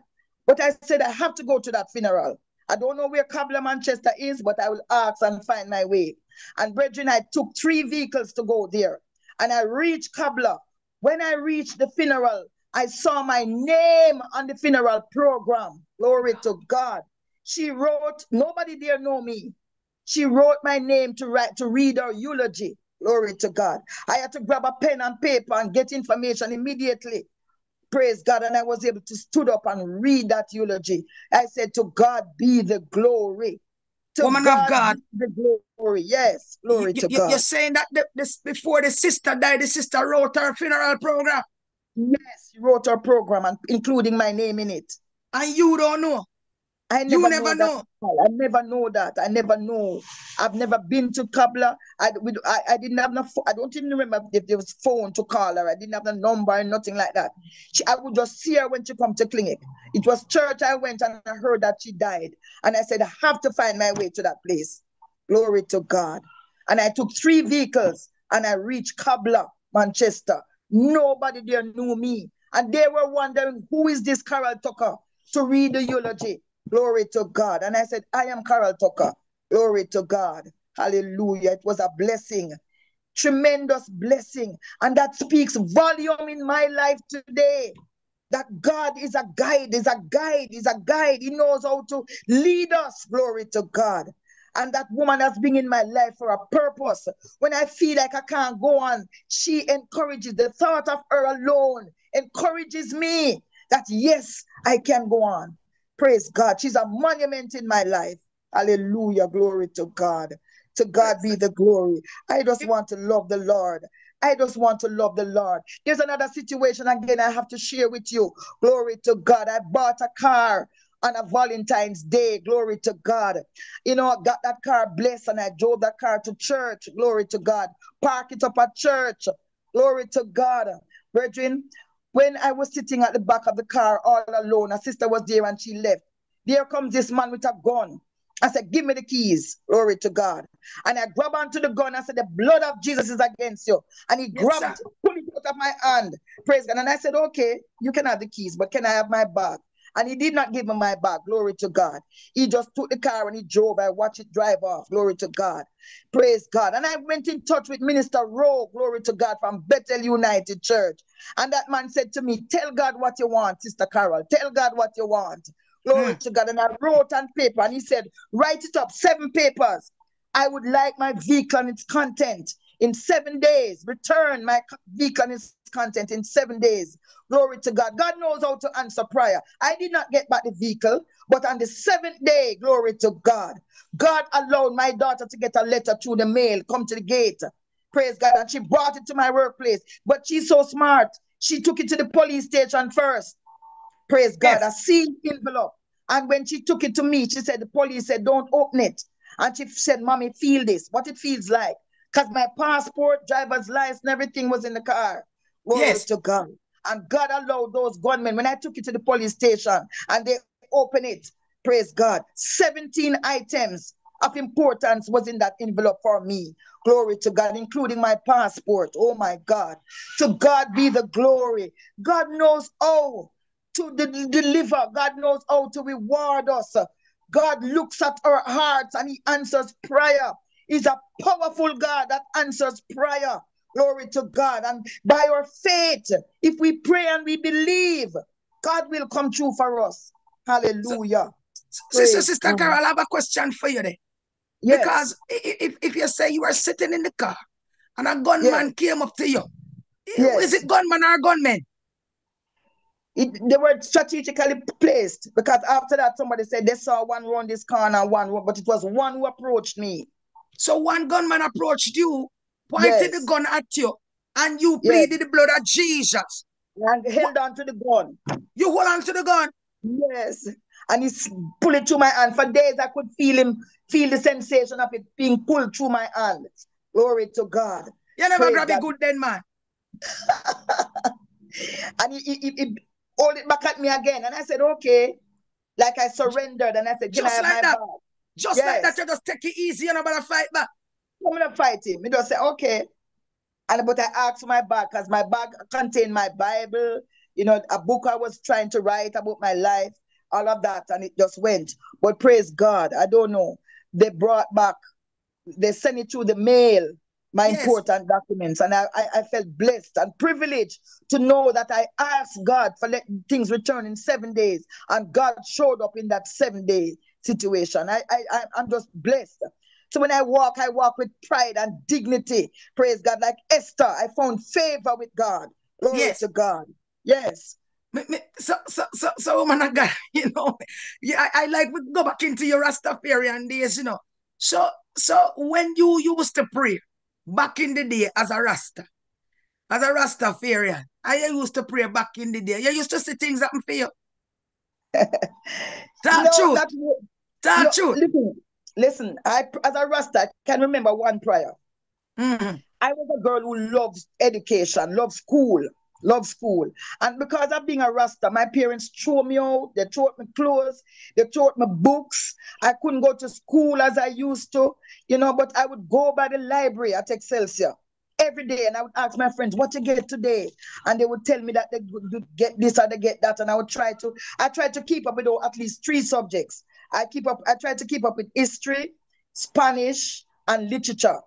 But I said, I have to go to that funeral. I don't know where Cobbla, Manchester is, but I will ask and find my way. And brethren, I took three vehicles to go there. And I reached Cobbla. When I reached the funeral, I saw my name on the funeral program. Glory to God. She wrote, nobody there know me. She wrote my name to write to read her eulogy. Glory to God. I had to grab a pen and paper and get information immediately. Praise God. And I was able to stood up and read that eulogy. I said, To God be the glory. To Woman of God. the glory. Yes. Glory You- to you- God. You're saying that the, this before the sister died, the sister wrote her funeral program, Yes, she wrote her program and including my name in it. and you don't know. I You never, never know, know. I never know that. I never know. I've never been to Cobbla. I, we, I, I didn't have no. I don't even remember if there was phone to call her. I didn't have the number and nothing like that. She, I would just see her when she come to clinic. It was church. I went and I heard that she died, and I said I have to find my way to that place. Glory to God. And I took three vehicles and I reached Cobbla, Manchester. Nobody there knew me, and they were wondering who is this Carol Tucker to read the eulogy. Glory to God. And I said, I am Carol Tucker. Glory to God. Hallelujah. It was a blessing, tremendous blessing. And that speaks volume in my life today. That God is a guide, is a guide, is a guide. He knows how to lead us. Glory to God. And that woman has been in my life for a purpose. When I feel like I can't go on, she encourages the thought of her alone, encourages me that yes, I can go on. Praise God. She's a monument in my life. Hallelujah. Glory to God. To God be the glory. I just want to love the Lord. I just want to love the Lord. There's another situation again I have to share with you. Glory to God. I bought a car on a Valentine's Day. Glory to God. You know, I got that car blessed and I drove that car to church. Glory to God. Park it up at church. Glory to God. Brethren, when I was sitting at the back of the car all alone, a sister was there and she left. There comes this man with a gun. I said, Give me the keys. Glory to God. And I grab onto the gun. I said, The blood of Jesus is against you. And he Yes, grabbed, sir. pulled it out of my hand. Praise God. And I said, Okay, you can have the keys, but can I have my bag? And he did not give me my bag. Glory to God. He just took the car and he drove. I watched it drive off. Glory to God. Praise God. And I went in touch with Minister Rowe. Glory to God from Bethel United Church. And that man said to me, Tell God what you want, Sister Carol. Tell God what you want. Glory Hmm. to God. And I wrote on paper and he said, Write it up, seven papers. I would like my vehicle and its content in seven days. Return my co- vehicle and its content in seven days. Glory to God. God knows how to answer prayer. I did not get back the vehicle, but on the seventh day, glory to God, God allowed my daughter to get a letter through the mail, come to the gate. Praise God. And she brought it to my workplace. But she's so smart. She took it to the police station first. Praise God. Yes. A sealed envelope. And when she took it to me, she said, the police said, don't open it. And she said, Mommy, feel this, what it feels like. Because my passport, driver's license, and everything was in the car. Glory Yes. to God. And God allowed those gunmen, when I took it to the police station and they opened it, praise God, 17 items of importance was in that envelope for me. Glory to God, including my passport. Oh my God. To God be the glory. God knows how to de- deliver. God knows how to reward us. God looks at our hearts and He answers prayer. He's a powerful God that answers prayer. Glory to God. And by our faith, if we pray and we believe, God will come true for us. Hallelujah. Sister, Praise Sister God. Carol, I have a question for you there. Yes. Because if, if you say you are sitting in the car and a gunman Yes. came up to you, Yes. is it gunman or gunman? It, they were strategically placed because after that, somebody said they saw one run this corner, one, but it was one who approached me. So one gunman approached you, pointed Yes. the gun at you, and you Yes. pleaded the blood of Jesus. and held on to the gun. You hold on to the gun. Yes. And he pulled it through my hand. For days, I could feel him, feel the sensation of it being pulled through my hand. Glory to God. You never Praise grab God. good then, man. *laughs* And he, he, he, hold it back at me again. And I said, okay. Like I surrendered. And I said, can Just I like my that. bag? Just like that, you just take it easy and about to fight back. I'm gonna fight him. He just say, okay. And but I asked for my bag because my bag contained my Bible, you know, a book I was trying to write about my life, all of that, and it just went. But praise God, I don't know. They brought back, they sent it through the mail, my Yes. important documents, and I, I, I felt blessed and privileged to know that I asked God for let things return in seven days, and God showed up in that seven day situation. I, I, I'm just blessed. So when I walk, I walk with pride and dignity. Praise God. Like Esther, I found favor with God. Glory Yes. to God. Yes. Me- me- So, so, so, so, woman of God, *laughs* you know, yeah, I, I like we go back into your Rastafarian days, you know. So, so when you used to pray back in the day as a Rasta, as a Rastafarian, I used to pray back in the day. You used to see things happen for you. *laughs* Talk No, that- Talk no, listen, listen. I as a Rasta, I can remember one prayer. Mhm. I was a girl who loves education, loves school, loves school. And because of being a Rasta, my parents threw me out. They taught me clothes. They taught me books. I couldn't go to school as I used to, you know, but I would go by the library at Excelsior every day and I would ask my friends, what you get today? And they would tell me that they would get this or they get that. And I would try to, I tried to keep up with at least three subjects. I keep up, I tried to keep up with history, Spanish, and literature.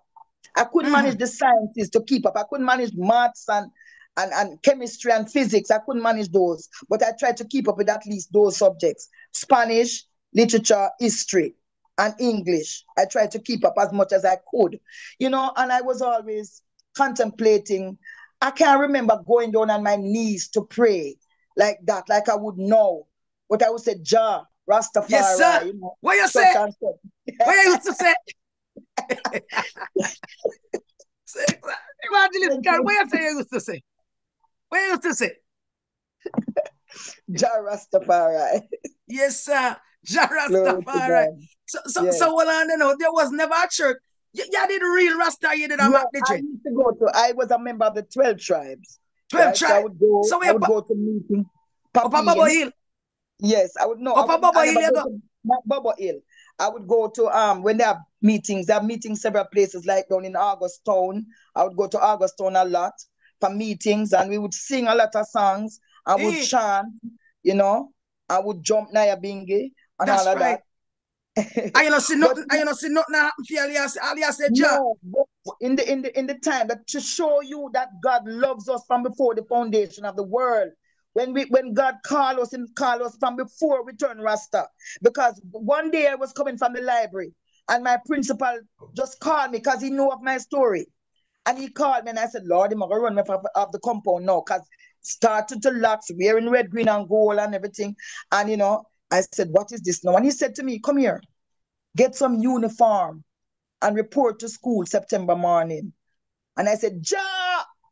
I couldn't Mhm. manage the sciences to keep up. I couldn't manage maths and, and, and chemistry and physics. I couldn't manage those. But I tried to keep up with at least those subjects Spanish, literature, history, and English. I tried to keep up as much as I could, you know, and I was always contemplating. I can't remember going down on my knees to pray like that, like I would know. But I would say, Jah, Rastafari, Yes, sir. you know, What you say? What you used to say? Say, Evangelist God, what you say you used to say? What you used to say? Jah Rastafari. Yes, sir. Jah Rastafari. So, so, Yes. so hold on, you know, there was never a church. You, you did real Rasta, you did a Yeah, Mac I used to go to, I was a member of the 12 tribes. 12 right? So I would go, So we I would go to meeting. Oh, Up a Hill. Yes, I would know. Up I would, I Hill you go not Bubble Hill. I would go to um when they have meetings. They have meetings several places, like down in Augustown. I would go to Augustown a lot for meetings, and we would sing a lot of songs. I would Eh. chant, you know. I would jump Nyabinghi and That's all of right. that. And you know, *laughs* see nothing, I you not see nothing happen for you. All you say- all you say, Jah. No, in the in the in the time that to show you that God loves us from before the foundation of the world. When we when God called us and called us from before we turned Rasta. Because one day I was coming from the library and my principal just called me because he knew of my story. And he called me and I said, Lord, I'm gonna run me off, the compound now because started to locks, wearing red, green, and gold and everything. And you know, I said, What is this now? And he said to me, Come here, get some uniform and report to school September morning. And I said, Ja,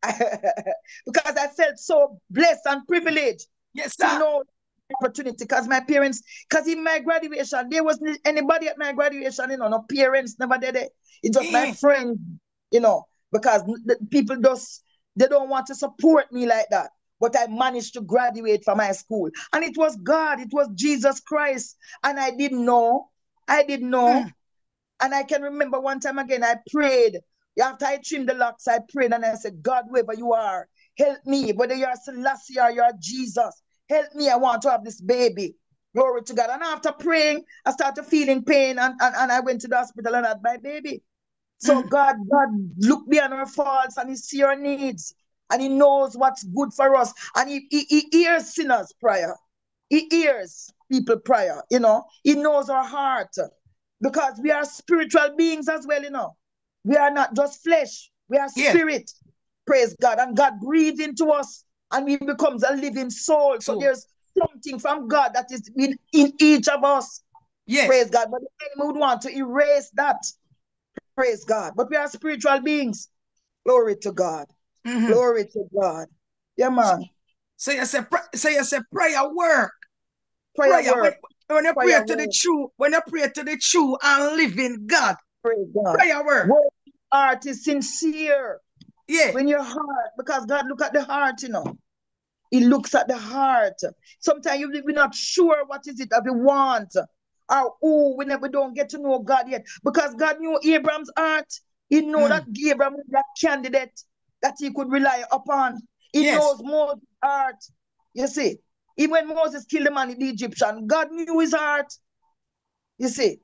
*laughs* because I felt so blessed and privileged Yes, to know the opportunity. Because my parents, because in my graduation, there wasn't anybody at my graduation, you know, no parents never did it. It's just my Mm. friends, you know, because the people just they don't want to support me like that. But I managed to graduate from my school. And it was God, it was Jesus Christ. And I didn't know. I didn't know. Mm. And I can remember one time again, I prayed. After I trimmed the locks, I prayed and I said, God, wherever you are, help me. Whether you're Selassie or you're Jesus, help me. I want to have this baby. Glory to God. And after praying, I started feeling pain and, and, and I went to the hospital and had my baby. So Mm. God, God look beyond our faults and He see our needs. And He knows what's good for us. And He, he, he hears sinners' prayer. He hears people prayer, you know. He knows our heart. Because we are spiritual beings as well, you know. We are not just flesh, we are Yeah. spirit. Praise God. And God breathes into us and we becomes a living soul. So Soul. there's something from God that is in, in each of us. Yes. Praise God. But the enemy would want to erase that. Praise God. But we are spiritual beings. Glory to God. Mhm. Glory to God. Yeah, man. So you say, so you say prayer work. Prayer, Prayer, work. when, when you Prayer pray to the true, when you pray to the true and living God, Praise God. prayer work. Work heart is sincere. Yeah. When your heart, because God look at the heart, you know. He looks at the heart. Sometimes you, we're not sure what is it that we want. Or oh, we never don't get to know God yet. Because God knew Abraham's heart. He knew Mm. that Abraham was that candidate that he could rely upon. He Yes. knows Moses' heart. You see, even when Moses killed the man, in the Egyptian, God knew his heart. You see.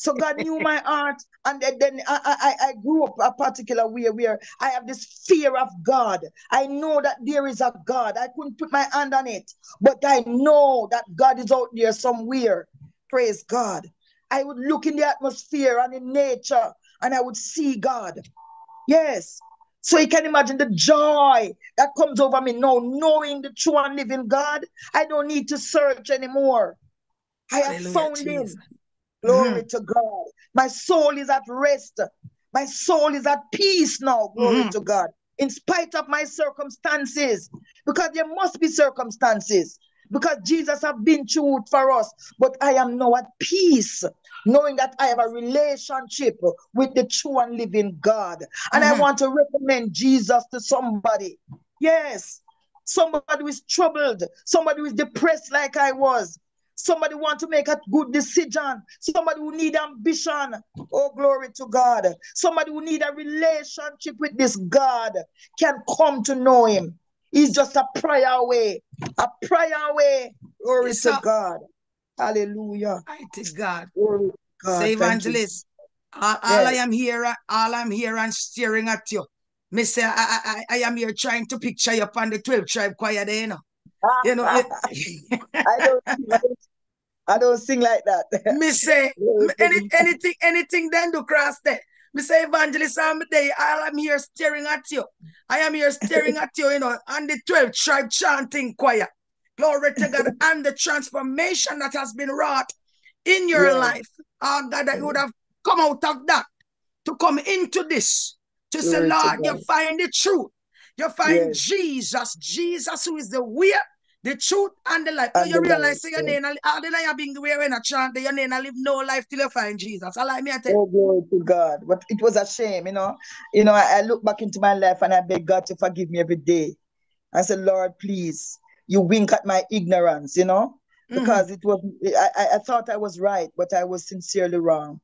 So God knew my heart, and then, I, I, I grew up a particular way where I have this fear of God. I know that there is a God. I couldn't put my hand on it, but I know that God is out there somewhere. Praise God. I would look in the atmosphere and in nature, and I would see God. Yes. So you can imagine the joy that comes over me now, knowing the true and living God. I don't need to search anymore. I have Hallelujah, found Him. Glory to God. My soul is at rest. My soul is at peace now. Glory Mhm. to God. In spite of my circumstances, because there must be circumstances, because Jesus have been through it for us. But I am now at peace, knowing that I have a relationship with the true and living God. And I Mhm. want to recommend Jesus to somebody. Yes. Somebody who is troubled, somebody who is depressed like I was, Somebody want to make a good decision. Somebody who need ambition. Oh, glory to God. Somebody who need a relationship with this God can come to know him. He's just a prayer away. A prayer away. Glory Yes, to. God. Hallelujah. Mighty God. Glory to God. Say, evangelist, all, all I am here, all I'm here and staring at you. Me say, I, I, I am here trying to picture you up on the 12 tribe choir there, you know. You know, *laughs* *laughs* I don't, I don't, I don't sing like that. *laughs* me say, *laughs* to any, anything, anything then do cross there. Me say, evangelist, I'm there, all I'm here staring at you. I am here staring at you, you know, and the 12 tribe chanting choir. Glory to God. *laughs* And the transformation that has been wrought in your Yes. life. Oh God, that you would have come out of that to come into this. To say, Glory to Lord, you find the truth. You find Yes. Jesus, Jesus who is the way, the truth, and the life. Oh, you realize life, your name, all the life being wearing a chant, your name I live no life till you find Jesus. I like me, I tell Oh, glory to God. But it was a shame, you know. You know, I, I look back into my life and I beg God to forgive me every day. I said, Lord, please, you wink at my ignorance, you know, Mhm. because it was, I, I thought I was right, but I was sincerely wrong.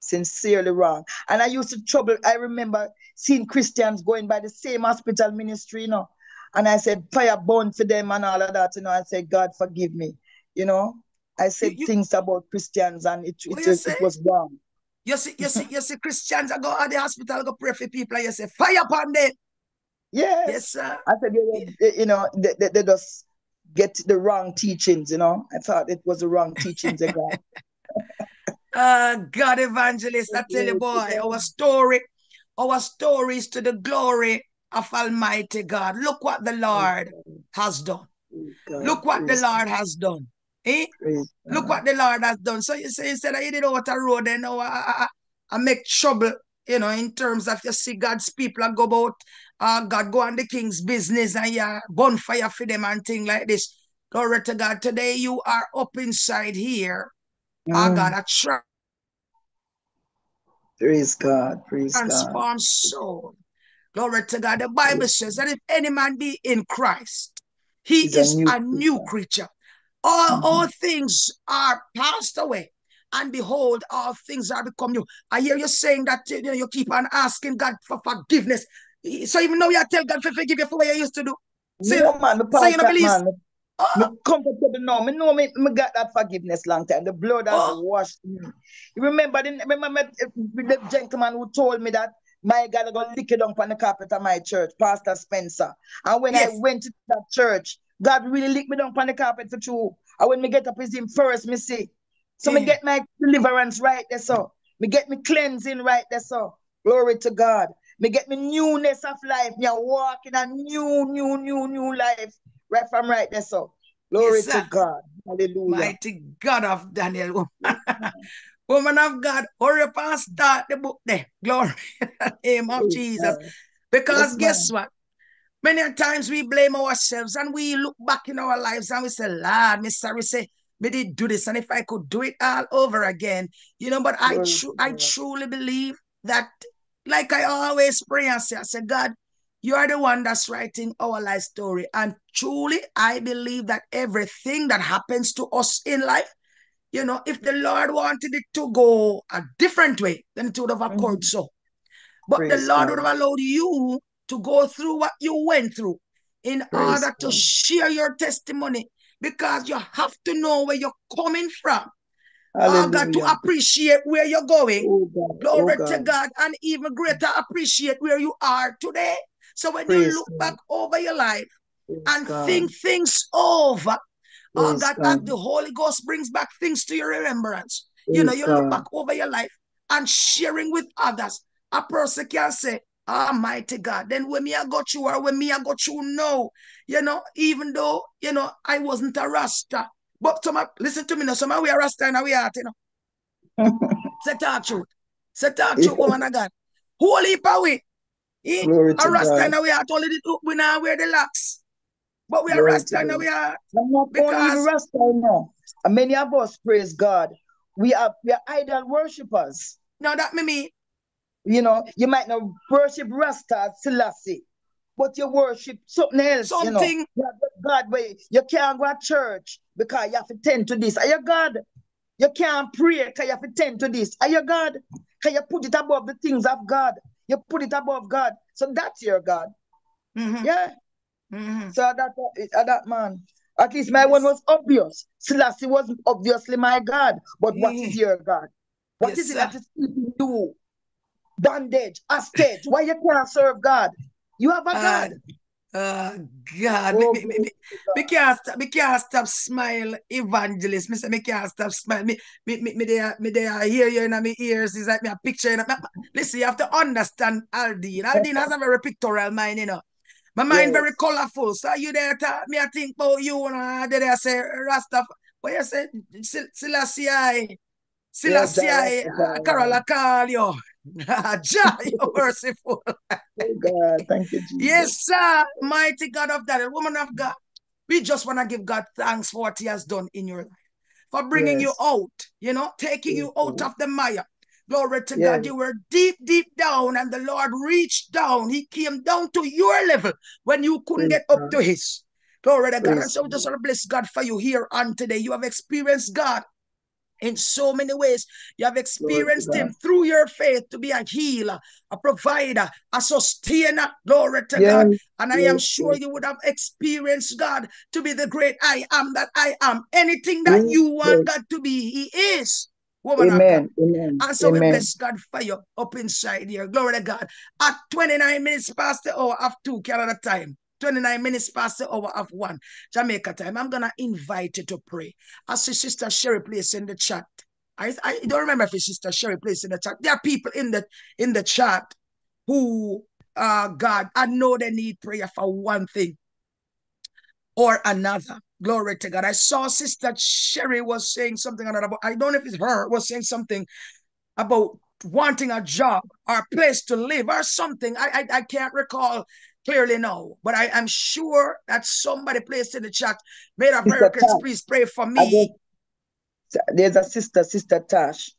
Sincerely wrong. And I used to trouble, I remember seeing Christians going by the same hospital ministry, you know, and I said, fire burn for them and all of that, you know. I said, God, forgive me, you know. I said you- things about Christians and it, it, it, was wrong. You see, you see, you see Christians I go at the hospital, I go pray for people, and you say, fire upon them. Yes. Yes, sir. I said, they, they- you know, they, they, they just get the wrong teachings, you know. I thought it was the wrong teachings they got. Uh, God evangelist, I tell you, boy, our story, our stories to the glory of Almighty God. Look what the Lord has done. God, Look what the Lord has done. Eh? Look what the Lord has done. So you say, said that you did out a road and now I, I, I- I make trouble you know, in terms of you see God's people go about, uh, God go on the king's business and yeah, bonfire for them and thing like this. Glory to God. Today you are up inside here. Mm. Uh, God, a tra- Praise God. Praise transform God. soul. Glory to God. The Bible says that if any man be in Christ, he He's a is new a new creature. All, Mhm. all things are passed away. And behold, all things are become new. I hear you saying that you, know, you keep on asking God for forgiveness. So even though you tell God to forgive you for what you used to do. So, No man, me so you don't believe. man. Me Oh, comfortable now. Me know me, me got that forgiveness long time. The blood has Oh. washed me. You remember the remember the gentleman who told me that my God I gonna lick it down on the carpet of my church, Pastor Spencer. And when yes. I went to that church, God really licked me down on the carpet for true. And when me get up with him first, me see. So me mm. get my deliverance right there, so. Me get me cleansing right there, so. Glory to God. Me get me newness of life. Me walk in a new, new, new, new life. Right from right there, so. Glory Yes, to. God. Hallelujah. Mighty God of Daniel. *laughs* Woman of God, hurry up and start the book there. Glory *laughs* in the name of Jesus. Because Yes, guess what? Many times we blame ourselves and we look back in our lives and we say, Lord, me sorry, say, me did do this. And if I could do it all over again, you know, but I, tru- I truly believe that, like I always pray and say, I say, God, you are the one that's writing our life story. And truly, I believe that everything that happens to us in life, you know, if the Lord wanted it to go a different way, then it would have occurred Mhm. so. But the Lord God. would have allowed you to go through what you went through in Praise order to share your testimony because you have to know where you're coming from. Oh God, to appreciate where you're going. Oh God. Oh Glory to God. God, and even greater appreciate where you are today. So when you look God. back over your life Praise and God. think things over, oh Praise God, God. and the Holy Ghost brings back things to your remembrance. You know, you look God. back over your life and sharing with others. A person can say, Almighty God, then when me I got you or when me I got you now, you know, even though, you know, I wasn't a Rasta. But some, listen to me now, some we are Rasta and we are, you know. *laughs* Say talk truth. Say talk truth, woman of God. Whole heap of we. Eh? Glory A Rasta and we are only the, we now wear the locks. But we are Glory Rasta to we are I'm not only because Rasta now. Many of us praise God. We are we are idol worshippers. No, that me mean You know, you might not worship Rasta Selassie, but you worship something else, something You the God where you can't go to church because you have to tend to this. Are you God? You can't pray because you have to tend to this. Are you God? Can you put it above the things of God? You put it above God. So that's your God. Mhm, Yeah. Mhm. So that uh, that man. At least my one was obvious. Selassie was obviously my God. But what is Mhm. your God? What Yes, is it sir. that is keeping you? Bondage, hostage. Why you can't serve God? You have a Uh, God. uh, God, Oh, me, me, me, God. me can't stop, me can't stop smile, evangelist. Me say me can't stop smile. Me, me, me, me there, me there hear you in my ears. It's like me a picture. In my, listen, you have to understand Aldeen. Aldeen has a very pictorial mind, you know. My mind very colorful. So you there talk me, I think about you and I there say Rasta. What you say? Silasia Silasia I- Yeah, Selassie, Jah Carol, I call you. Jah, you merciful. Oh God, thank you, Jesus. Yes, sir. Mighty God of that, woman of God. We just want to give God thanks for what He has done in your life, for bringing you out, you know, taking Yes, you out of the mire. Glory to Yes. God. You were deep, deep down, and the Lord reached down. He came down to your level when you couldn't Praise get up God. to His. Glory to God. And so we just want to bless God for you here on today. You have experienced God in so many ways. You have experienced him through your faith to be a healer, a provider, a sustainer. Glory to Yes. God. And I am sure you would have experienced God to be the great I am that I am. Anything that Yes. you want. God to be, He is. Woman. Amen. Amen. And so we bless God for you up inside here. Glory to God. At 29 minutes past the hour of 2 Canada time. 29 minutes past the hour of 1 Jamaica time. I'm going to invite you to pray. I see Sister Sherry place in the chat. I, I don't remember if it's Sister Sherry place in the chat. There are people in the in the chat who uh God, I know they need prayer for one thing or another. Glory to God. I saw Sister Sherry was saying something but I don't know if it's her was saying something about wanting a job or a place to live or something. I, I, I can't recall clearly now, but I am sure that somebody placed in the chat, made a prayer please pray for me. There's a sister, Sister Tash,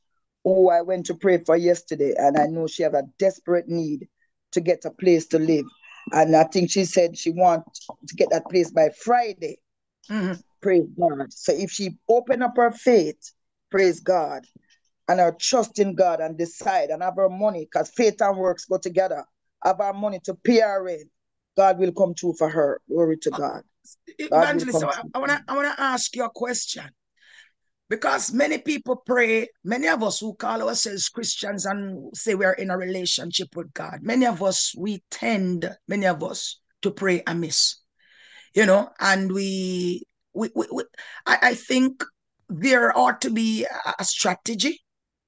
who I went to pray for yesterday, and I know she have a desperate need to get a place to live. And I think she said she wants to get that place by Friday. Mm-hmm. Praise God. So if she open up her faith, praise God, and her trust in God and decide and have her money, because faith and works go together, have our money to pay her in, God will come true for her. Glory to God. Evangelist, I, want to I wanna ask you a question. Because many people pray, many of us who call ourselves Christians and say we're in a relationship with God, many of us, we tend, many of us, to pray amiss. You know, and we, we, we, we I, I think there ought to be a strategy.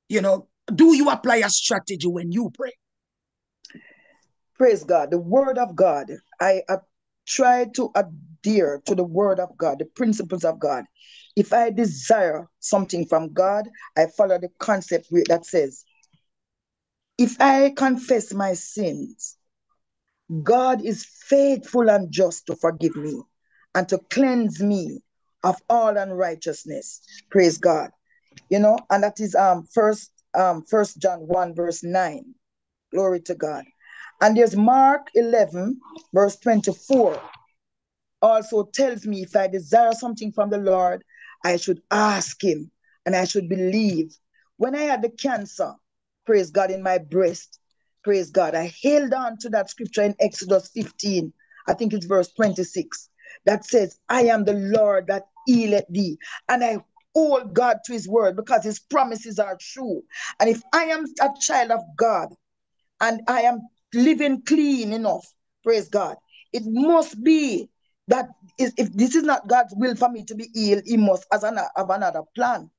You know, do you apply a strategy when you pray? Praise God. The word of God. I, I try to adhere to the word of God, the principles of God. If I desire something from God, I follow the concept that says, if I confess my sins, God is faithful and just to forgive me and to cleanse me of all unrighteousness. Praise God. You know, and that is um first um first John 1 verse 9. Glory to God. And there's Mark 11 verse 24 also tells me if I desire something from the Lord, I should ask him and I should believe. When I had the cancer, praise God, in my breast, praise God, I held on to that scripture in Exodus 15, I think it's verse 26, that says, I am the Lord that healeth thee. And I hold God to his word because his promises are true. And if I am a child of God and I am living clean enough, praise God, it must be that if this is not God's will for me to be healed, he must as have another plan.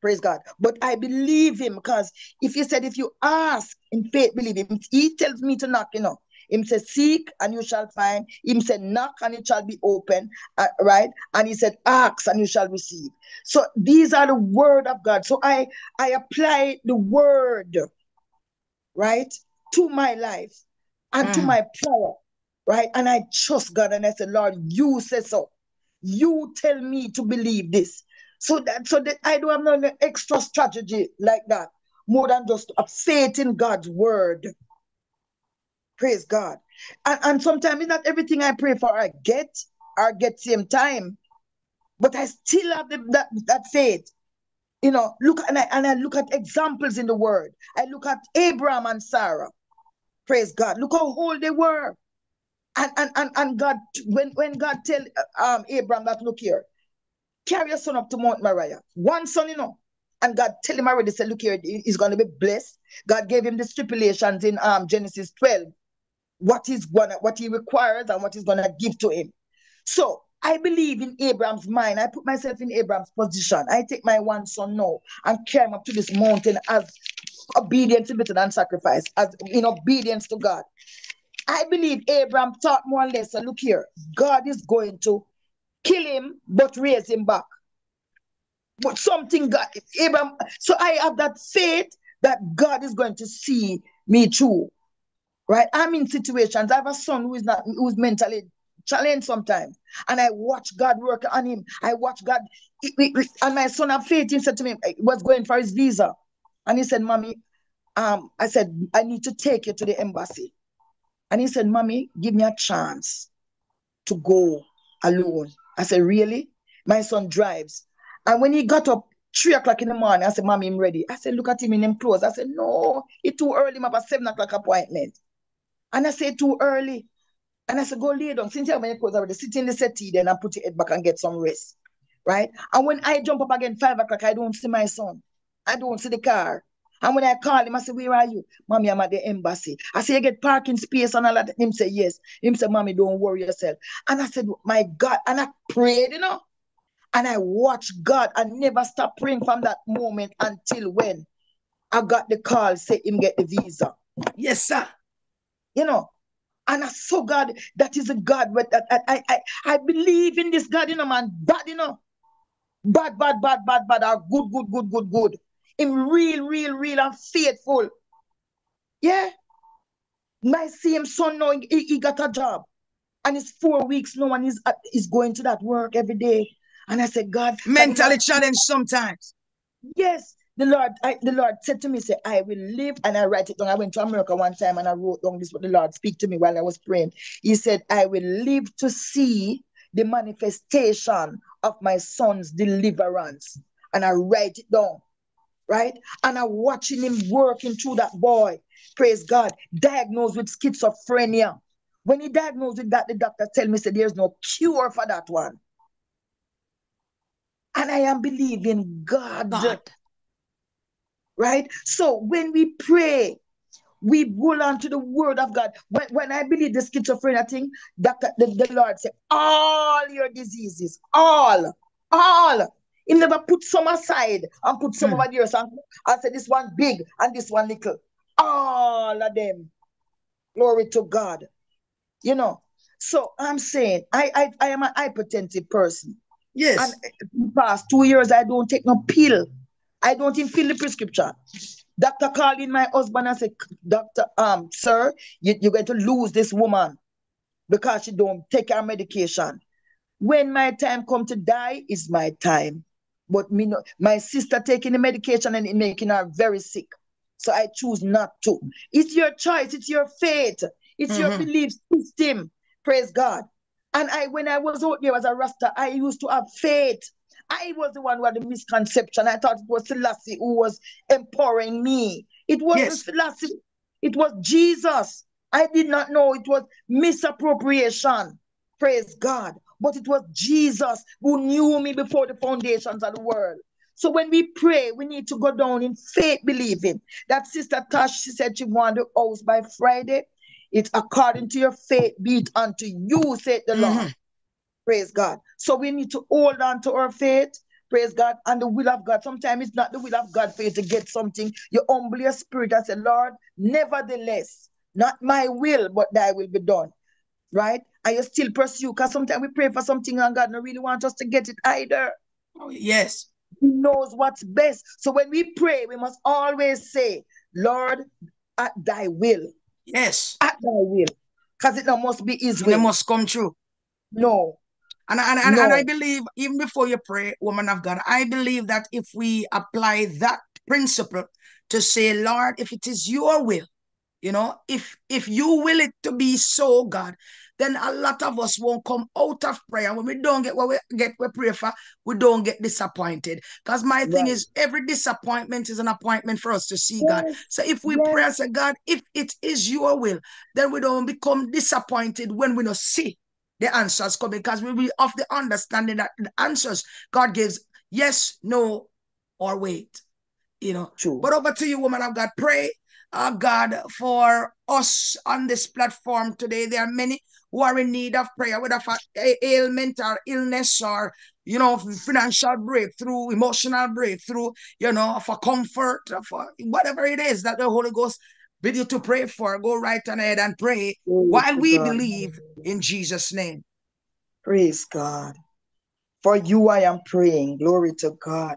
Praise God. But I believe him because if he said, if you ask in faith, believe him, he tells me to knock, you know. Him said, seek and you shall find. Him said, knock and it shall be open. Uh, right? And he said, ask and you shall receive. So these are the word of God. So I I apply the word, right, to my life and mm. to my prayer right? And I trust God and I said, Lord, you say so. You tell me to believe this. So that so that I don't have no extra strategy like that, more than just faith in God's word. Praise God. And, and sometimes not everything I pray for I get or get same time. But I still have the, that, that faith. You know, look and I and I look at examples in the word. I look at Abraham and Sarah. Praise God. Look how old they were. And, and, and, and God, when, when God tell um, Abraham that, look here, carry your son up to Mount Moriah. One son, you know. And God tell him already, say, look here, he's going to be blessed. God gave him the stipulations in um, Genesis 12, what he's gonna, what he requires and what he's going to give to him. So I believe in Abraham's mind. I put myself in Abraham's position. I take my one son now and carry him up to this mountain as obedience better than sacrifice, as in obedience to God. I believe Abraham thought more or less, look here, God is going to kill him, but raise him back. But something God, Abraham, so I have that faith that God is going to see me through. Right? I'm in situations. I have a son who is not who's mentally challenged sometimes. And I watch God work on him. I watch God. And my son have faith. He said to me, he was going for his visa. And he said, Mommy, um, I said, I need to take you to the embassy. And he said, Mommy, give me a chance to go alone. I said, Really? My son drives. And when he got up three o'clock in the morning, I said, Mommy, I'm ready. I said, Look at him in him clothes. I said, No, it's too early. I have a seven o'clock appointment. And I said, Too early. And I said, Go lay down. Since you have my clothes already, sit in the settee then and put your head back and get some rest. Right? And when I jump up again, five o'clock, I don't see my son. I don't see the car. And when I call him, I say, Where are you? Mommy, I'm at the embassy. I say, You get parking space and all that. Him say, Yes. Him say, Mommy, don't worry yourself. And I said, My God. And I prayed, you know. And I watched God. I never stopped praying from that moment until when I got the call, say him get the visa. Yes, sir. You know, and I saw God, that is a God, but I, I, I, I believe in this God, you know, man. Bad, you know. Bad, bad, bad, bad, bad, or good, good, good, good, good him real, real, real and faithful. Yeah. My same son now, he, he got a job. And it's four weeks now, and he's, uh, he's going to that work every day. And I said, God. Mentally challenged sometimes. Yes. The Lord, I, the Lord said to me, say, I will live, and I write it down. I went to America one time and I wrote down this what the Lord speak to me while I was praying. He said, I will live to see the manifestation of my son's deliverance. And I write it down, right? And I'm watching him working through that boy, praise God, diagnosed with schizophrenia. When he diagnosed with that, the doctor tell me, said, there's no cure for that one. And I am believing God. God. Right? So when we pray, we hold on to the word of God. When, when I believe the schizophrenia thing, doctor, the, the Lord said, all your diseases, all, all. He never put some aside and put some Hmm. over there and, and said this one big and this one little. All of them. Glory to God. You know. So I'm saying I I, I am a hypertensive person. Yes. And in the past two years, I don't take no pill. I don't even fill the prescription. Doctor called in my husband and said, Doctor, um, sir, you, you're going to lose this woman because she don't take her medication. When my time come to die, is my time. But me no, my sister taking the medication and it making her very sick. So I choose not to. It's your choice, it's your faith. it's your Mhm. belief system. Praise God. And I, when I was out there as a Rasta, I used to have faith. I was the one who had the misconception. I thought it was Selassie who was empowering me. It wasn't Yes. Selassie, it was Jesus. I did not know it was misappropriation. Praise God. But it was Jesus who knew me before the foundations of the world. So when we pray, we need to go down in faith, believing. That sister Tash, she said she wanted the house by Friday. It's according to your faith, be it unto you, said the Lord. Mhm. Praise God. So we need to hold on to our faith. Praise God. And the will of God. Sometimes it's not the will of God for you to get something. You humble your spirit and say, Lord, nevertheless, not my will, but thy will be done. Right? And you still pursue. Because sometimes we pray for something and God don't really want us to get it either. Oh, yes. He knows what's best. So when we pray, we must always say, Lord, at thy will. Yes. At thy will. Because it must be his And it must come true. No. And, and, and, and I believe, even before you pray, woman of God, I believe that if we apply that principle to say, Lord, if it is your will, you know, if if you will it to be so, God, then a lot of us won't come out of prayer. When we don't get what we get, we pray for, we don't get disappointed. Because my thing Right. is, every disappointment is an appointment for us to see God. So if we Yes. pray and say, God, if it is your will, then we don't become disappointed when we don't see the answers coming because we be of the understanding that the answers God gives yes, no, or wait. You know. True. But over to you, woman of God. Pray, uh, God, for us on this platform today. There are many who are in need of prayer, whether for a- ailment or illness or you know, financial breakthrough, emotional breakthrough, you know, for comfort, for whatever it is that the Holy Ghost bid you to pray for. Go right on ahead and pray Glory while we God. believe in Jesus' name. Praise God. For you I am praying. Glory to God.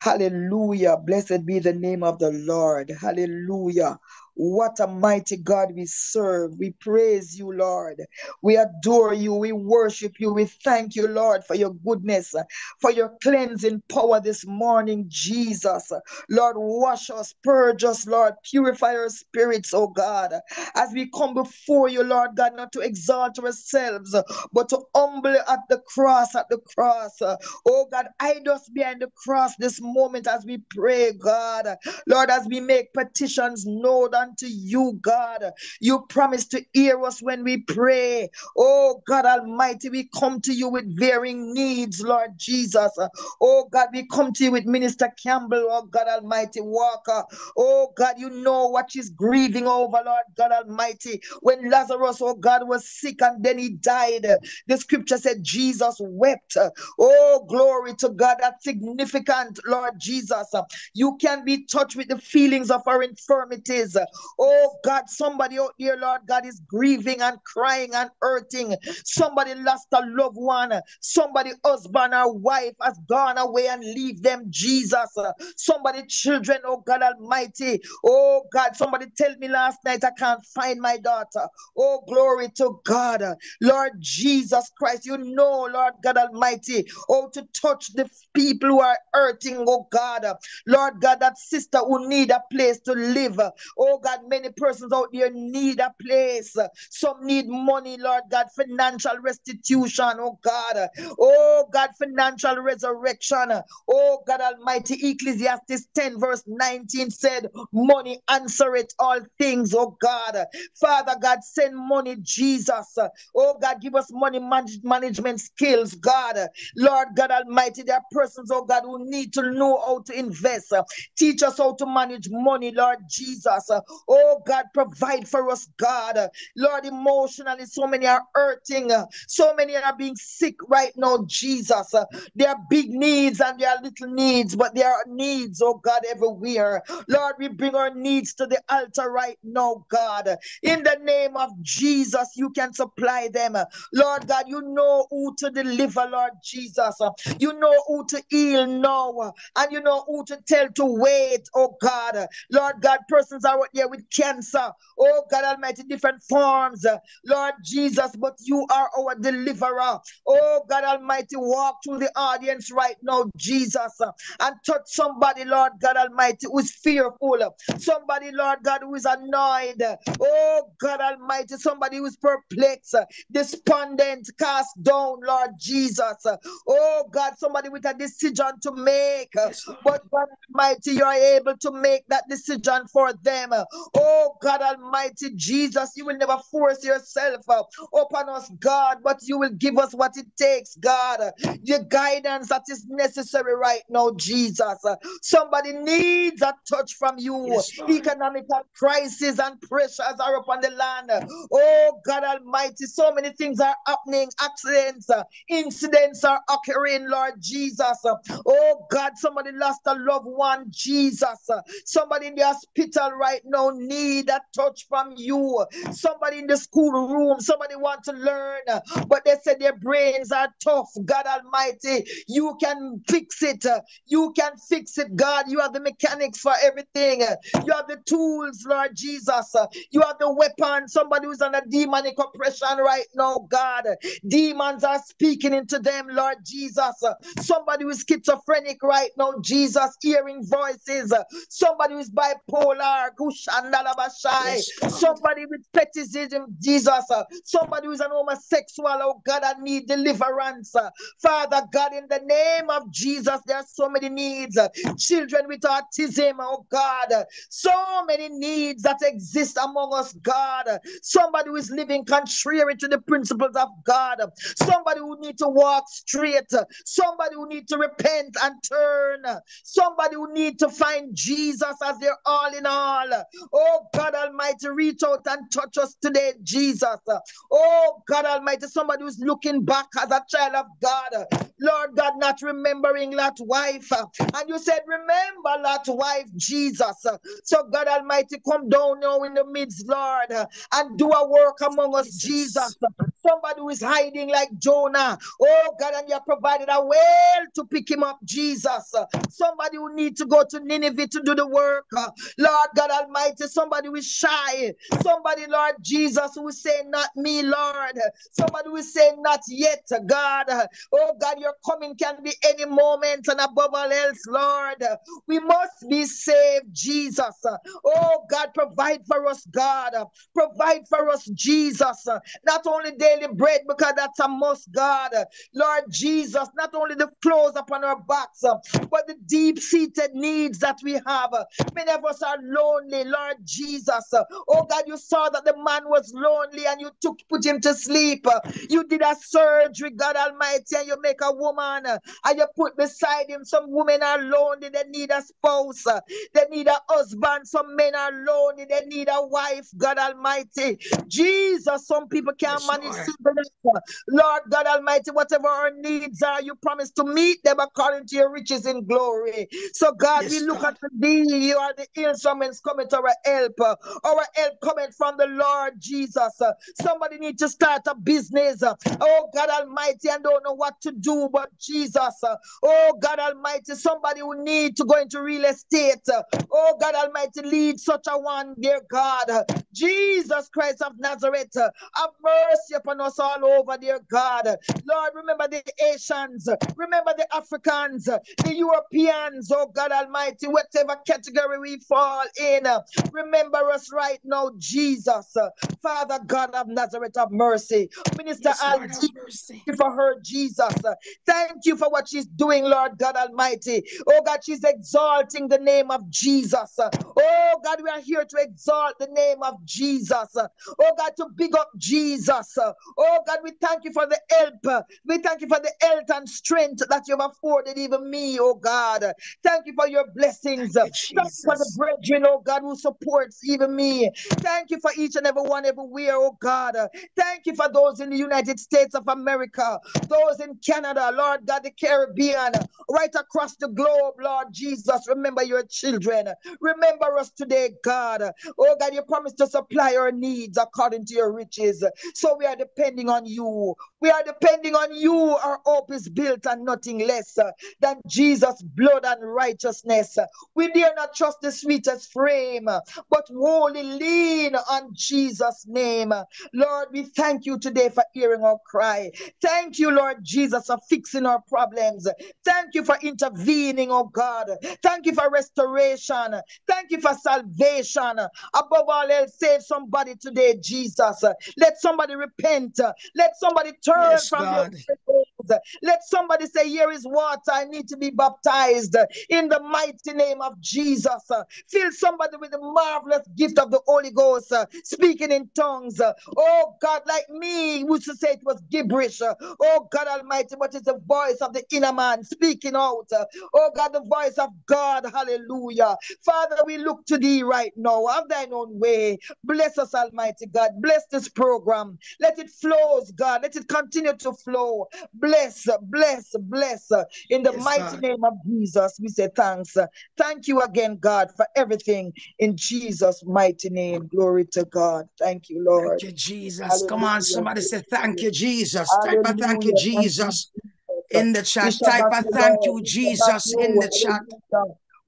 Hallelujah. Blessed be the name of the Lord. Hallelujah. What a mighty God we serve. We praise you, Lord. We adore you. We worship you. We thank you, Lord, for your goodness, for your cleansing power this morning, Jesus. Lord, wash us, purge us, Lord. Purify our spirits, oh God. As we come before you, Lord God, not to exalt ourselves, but to humble at the cross, at the cross. Oh God, hide us behind the cross this moment as we pray, God. Lord, as we make petitions known unto you, God. You promise to hear us when we pray. Oh God Almighty, we come to you with varying needs, Lord Jesus. Oh God, we come to you with Minister Campbell, oh God Almighty, Walker. Oh God, you know what she's grieving over, Lord God Almighty. When Lazarus, oh God, was sick and then he died, the scripture said Jesus wept. Oh, glory to God. That's significant, Lord Jesus. You can be touched with the feelings of our infirmities. Oh God, somebody out there, Lord God, is grieving and crying and hurting. Somebody lost a loved one. Somebody, husband or wife, has gone away and leave them, Jesus. Somebody, children, oh God Almighty. Oh God, somebody tell me last night I can't find my daughter. Oh, glory to God. Lord Jesus Christ, you know, Lord God Almighty, oh, to touch the people who are hurting, oh God. Lord God, that sister who need a place to live. Oh God, many persons out there need a place. Some need money, Lord God, financial restitution, oh God. Oh God, financial resurrection. Oh God Almighty, Ecclesiastes 10, verse 19 said, Money answereth all things, oh God. Father God, send money, Jesus. Oh God, give us money manage- management skills, God. Lord God Almighty, there are persons, oh God, who need to know how to invest. Teach us how to manage money, Lord Jesus. Oh God, provide for us, God. Lord, emotionally, so many are hurting. So many are being sick right now, Jesus. There are big needs and there are little needs, but there are needs, oh God, everywhere. Lord, we bring our needs to the altar right now, God. In the name of Jesus, you can supply them. Lord God, you know who to deliver, Lord Jesus. You know who to heal now, and you know who to tell to wait, oh God. Lord God, persons are there with cancer, oh God Almighty, different forms, Lord Jesus, but you are our deliverer. Oh God Almighty, walk through the audience right now, Jesus, and touch somebody, Lord God Almighty, who is fearful, somebody, Lord God, who is annoyed, oh God Almighty, somebody who is perplexed, despondent, cast down, Lord Jesus, oh God, somebody with a decision to make, but God Almighty, you are able to make that decision for them. Oh God Almighty, Jesus, you will never force yourself upon us, God, but you will give us what it takes, God, the guidance that is necessary right now, Jesus. Somebody needs a touch from you. Yes, Lord. Economical crisis and pressures are upon the land. Oh God Almighty, so many things are happening, accidents, uh, incidents are occurring, Lord Jesus. Oh God, somebody lost a loved one, Jesus. Somebody in the hospital right now need a touch from you. Somebody in the school room, somebody want to learn, but they said their brains are tough. God Almighty, you can fix it. You can fix it, God. You have the mechanics for everything. You have the tools, Lord Jesus. You have the weapon. Somebody who's under demonic oppression right now, God. Demons are speaking into them, Lord Jesus. Somebody who is schizophrenic right now, Jesus, hearing voices. Somebody who is bipolar, Kushandalabashai. Somebody with fetishism, Jesus. Somebody who is an homosexual, oh God, I need deliverance. Father God, in the name of Jesus, there are so many needs. Children with autism, oh God. So many needs that exist among us, God. Somebody who is living contrary to the principles of God. Somebody who needs to walk straight. Somebody who needs to repent and turn. Somebody who needs to find Jesus as their all in all. Oh God Almighty, reach out and touch us today, Jesus. Oh God Almighty, somebody who's looking back as a child of God. Lord God, not remembering that wife. And you said, remember that wife, Jesus. So God Almighty, come down now in the midst, Lord, and do a work among us, Jesus. Somebody who is hiding like Jonah. Oh God, and you have provided a whale to pick him up, Jesus. Somebody who need to go to Nineveh to do the work. Lord God Almighty, somebody who is shy. Somebody, Lord Jesus, who is saying, Not me, Lord. Somebody who is saying, Not yet, God. Oh God, your coming can be any moment, and above all else, Lord, we must be saved, Jesus. Oh God, provide for us, God. Provide for us, Jesus. Not only daily bread, because that's a must, God. Lord Jesus, not only the clothes upon our backs, but the deep seated needs that we have. Many of us are lonely, Lord Jesus. Oh God, you saw that the man was lonely and you took put him to sleep. You did a surgery, God Almighty, and you make a woman and you put beside him. Some women are lonely, they need a spouse, they need a husband. Some men are lonely, they need a wife, God Almighty. Jesus, some people can't Yes, manage Lord. God Almighty, whatever our needs are, you promise to meet them according to your riches in glory. So, God, Yes, we look God. at thee. You are the instruments coming to our help. Our help coming from the Lord Jesus. Somebody need to start a business. Oh, God Almighty, I don't know what to do, but Jesus. Oh, God Almighty, somebody who need to go into real estate. Oh, God Almighty, lead such a one, dear God. Jesus Christ of Nazareth, have mercy upon us all over, dear God. Lord, remember the Asians, remember the Africans, the Europeans, oh God Almighty, whatever category we fall in. Remember us right now, Jesus. Father God of Nazareth, have mercy. Minister Yes, Lord, have Algie, mercy. Thank you for her, Jesus. Thank you for what she's doing, Lord God Almighty. Oh God, she's exalting the name of Jesus. Oh God, we are here to exalt the name of Jesus. Oh God, to big up Jesus. Oh God, we thank you for the help. We thank you for the health and strength that you have afforded even me, oh God. Thank you for your blessings. Thank Thank you, you for the brethren, oh God, who supports even me. Thank you for each and every one everywhere, oh God. Thank you for those in the United States of America, those in Canada, Lord God, the Caribbean, right across the globe, Lord Jesus. Remember your children. Remember us today, God. Oh God, you promised to supply our needs according to your riches. So we are depending on you. We are depending on you. Our hope is built on nothing less uh, than Jesus' blood and righteousness. We dare not trust the sweetest frame, but wholly lean on Jesus' name. Lord, we thank you today for hearing our cry. Thank you, Lord Jesus, for fixing our problems. Thank you for intervening, oh God. Thank you for restoration. Thank you for salvation. Above all else, save somebody today, Jesus. Let somebody repent. Let somebody turn Yes, from God. ways. Let somebody say, Here is water. I need to be baptized in the mighty name of Jesus. Fill somebody with the marvelous gift of the Holy Ghost, speaking in tongues. Oh God, like me, used to say it was gibberish. Oh God Almighty, but it's the voice of the inner man speaking out. Oh God, the voice of God. Hallelujah. Father, we look to thee right now. Have thine own way. Bless us, Almighty God. Bless this program. Let it flow, God. Let it continue to flow. Bless, bless, bless. Bless. Uh, in the Yes, mighty God. name of Jesus, we say thanks. Uh, thank you again, God, for everything in Jesus' mighty name. Glory to God. Thank you, Lord. Thank you, Jesus. Come on, somebody say thank you, Jesus. Type a thank you, Hallelujah. Jesus, in the chat. Type a thank you, We shall back Jesus, in the chat.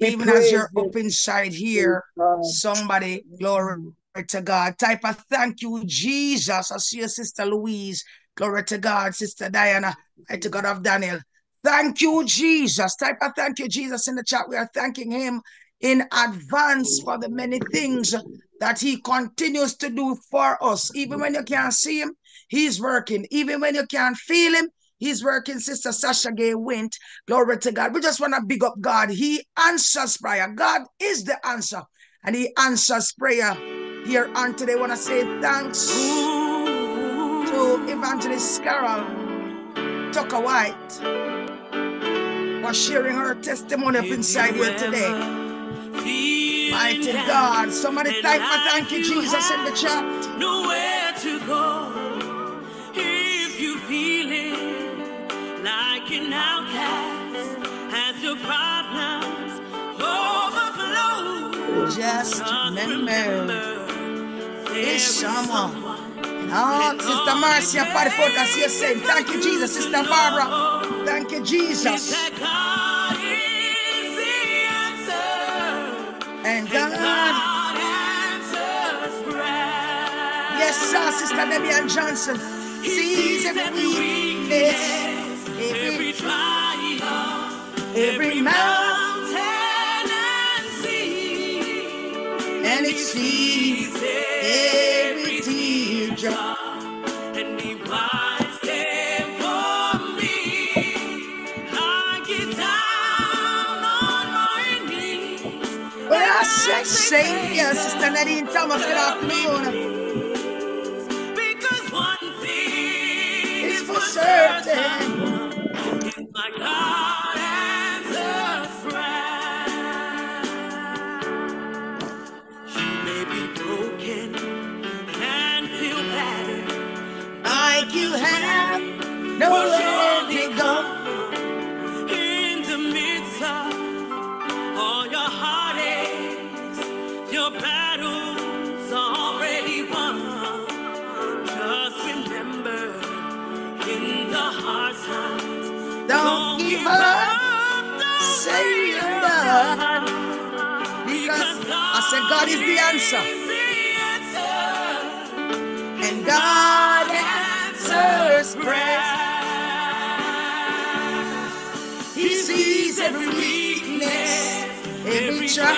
Even as you're up inside here, somebody, glory to God. Type a thank you, Jesus. I see your sister Louise. Glory to God, Sister Diana. Mighty God of Daniel. Thank you, Jesus. Type a thank you, Jesus, in the chat. We are thanking him in advance for the many things that he continues to do for us. Even when you can't see him, he's working. Even when you can't feel him, he's working. Sister Sasha Gay went. Glory to God. We just want to big up God. He answers prayer. God is the answer. And he answers prayer. Here on today, I want to say thanks to Evangelist Carol Tucker-Whyte for sharing her testimony up inside here today. Mighty God. Somebody type a thank you, Jesus, in the chat. Nowhere to go if you feeling like an outcast as your problems overflow. Just remember, there there's someone. Ah, oh, Sister Marcia Padfoot, I see you saying, thank you, Jesus. Sister Barbara, thank you, Jesus. that God is the answer. And God, God answers prayer. yes, sir, Sister Debbie Johnson, He sees every weakness, every trial, every mountain said, Savior, Sister Nadine Thomas, good afternoon. Because one thing It's is for certain. Said God is the answer. And God answers prayer. He sees every weakness, every trial.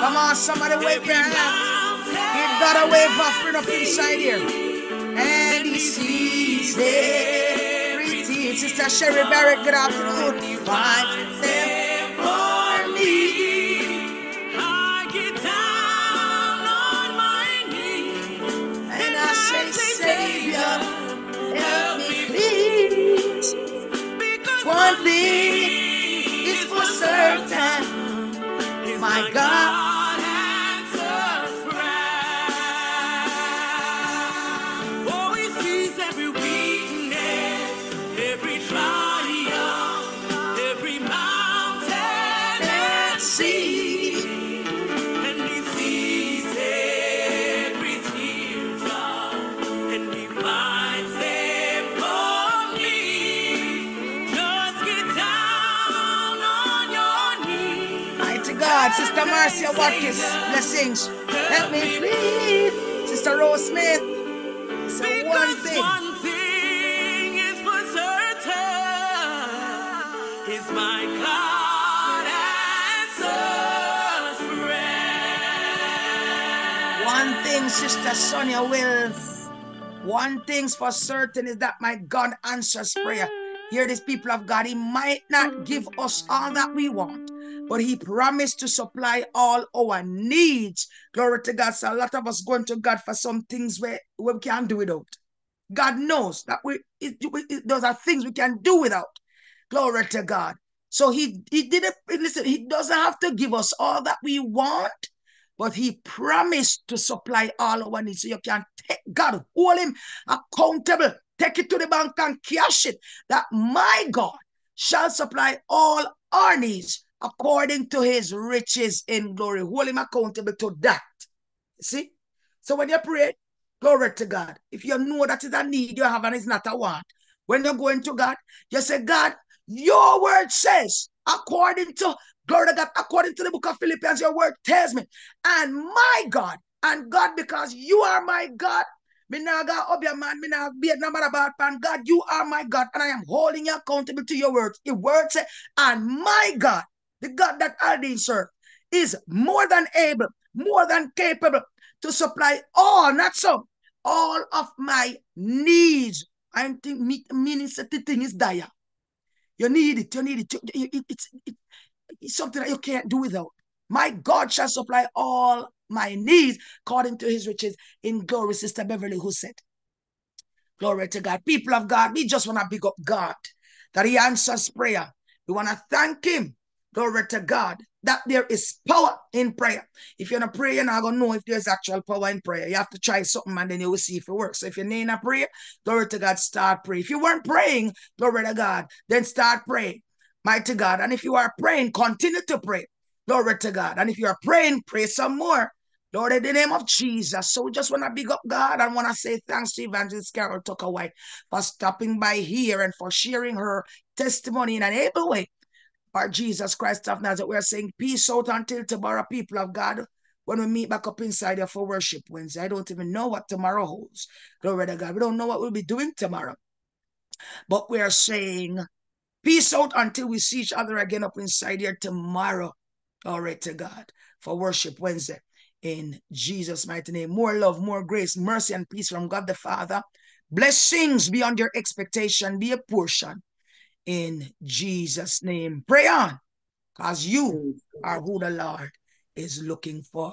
Come on, somebody wave your hands. Give God a wave offering up inside here. And he sees everything. Sister Sherry Barrett, good afternoon. Fight My God, Sister Marcia Watkins, blessings. Help me please. Sister Rose Smith, it's a one thing. one thing is for certain is my God answers prayer. One thing, Sister Sonia Wills. One thing's for certain is that my God answers prayer. Hear this, people of God. He might not give us all that we want, but He promised to supply all our needs. Glory to God. So a lot of us going to God for some things where, we can't do without. God knows that we it, it- those are things we can do without. Glory to God. So He He didn't listen. He doesn't have to give us all that we want, but He promised to supply all our needs. So you can take God, hold Him accountable, take it to the bank and cash it. That my God shall supply all our needs according to His riches in glory. Hold Him accountable to that. See? So when you pray, glory to God. If you know that is a need you have and it's not a want, when you're going to God, you say, God, your word says, according to glory to God, according to the book of Philippians, your word tells me, and my God, and God, because you are my God. Me now man, me now be about pan. God, you are my God, and I am holding you accountable to your words. Your word say, and my God, the God that I did serve, is more than able, more than capable to supply all, not some, all of my needs. I think me, meaning the thing is dire. You need it. You need it. You- it- it's, it- it's something that you can't do without. My God shall supply all my needs according to his riches in glory, Sister Beverly, who said. Glory to God. People of God, we just want to big up God that he answers prayer. We want to thank him. Glory to God that there is power in prayer. If you're not praying, you're not to know if there's actual power in prayer. You have to try something and then you will see if it works. So if you're a prayer, glory to God, start praying. If you weren't praying, glory to God, then start praying. Mighty God. And if you are praying, continue to pray. Glory to God. And if you are praying, pray some more. Lord, in the name of Jesus. So we just want to big up God and want to say thanks to Evangelist Carol Tucker-Whyte for stopping by here and for sharing her testimony in an able way. For Jesus Christ of Nazareth, we are saying peace out until tomorrow, people of God. When we meet back up inside here for worship Wednesday, I don't even know what tomorrow holds. Glory to God. We don't know what we'll be doing tomorrow. But we are saying peace out until we see each other again up inside here tomorrow. Glory to God for worship Wednesday in Jesus' mighty name. More love, more grace, mercy, and peace from God the Father. Blessings beyond your expectation be a portion in Jesus' name. Pray on, because you are who the Lord is looking for.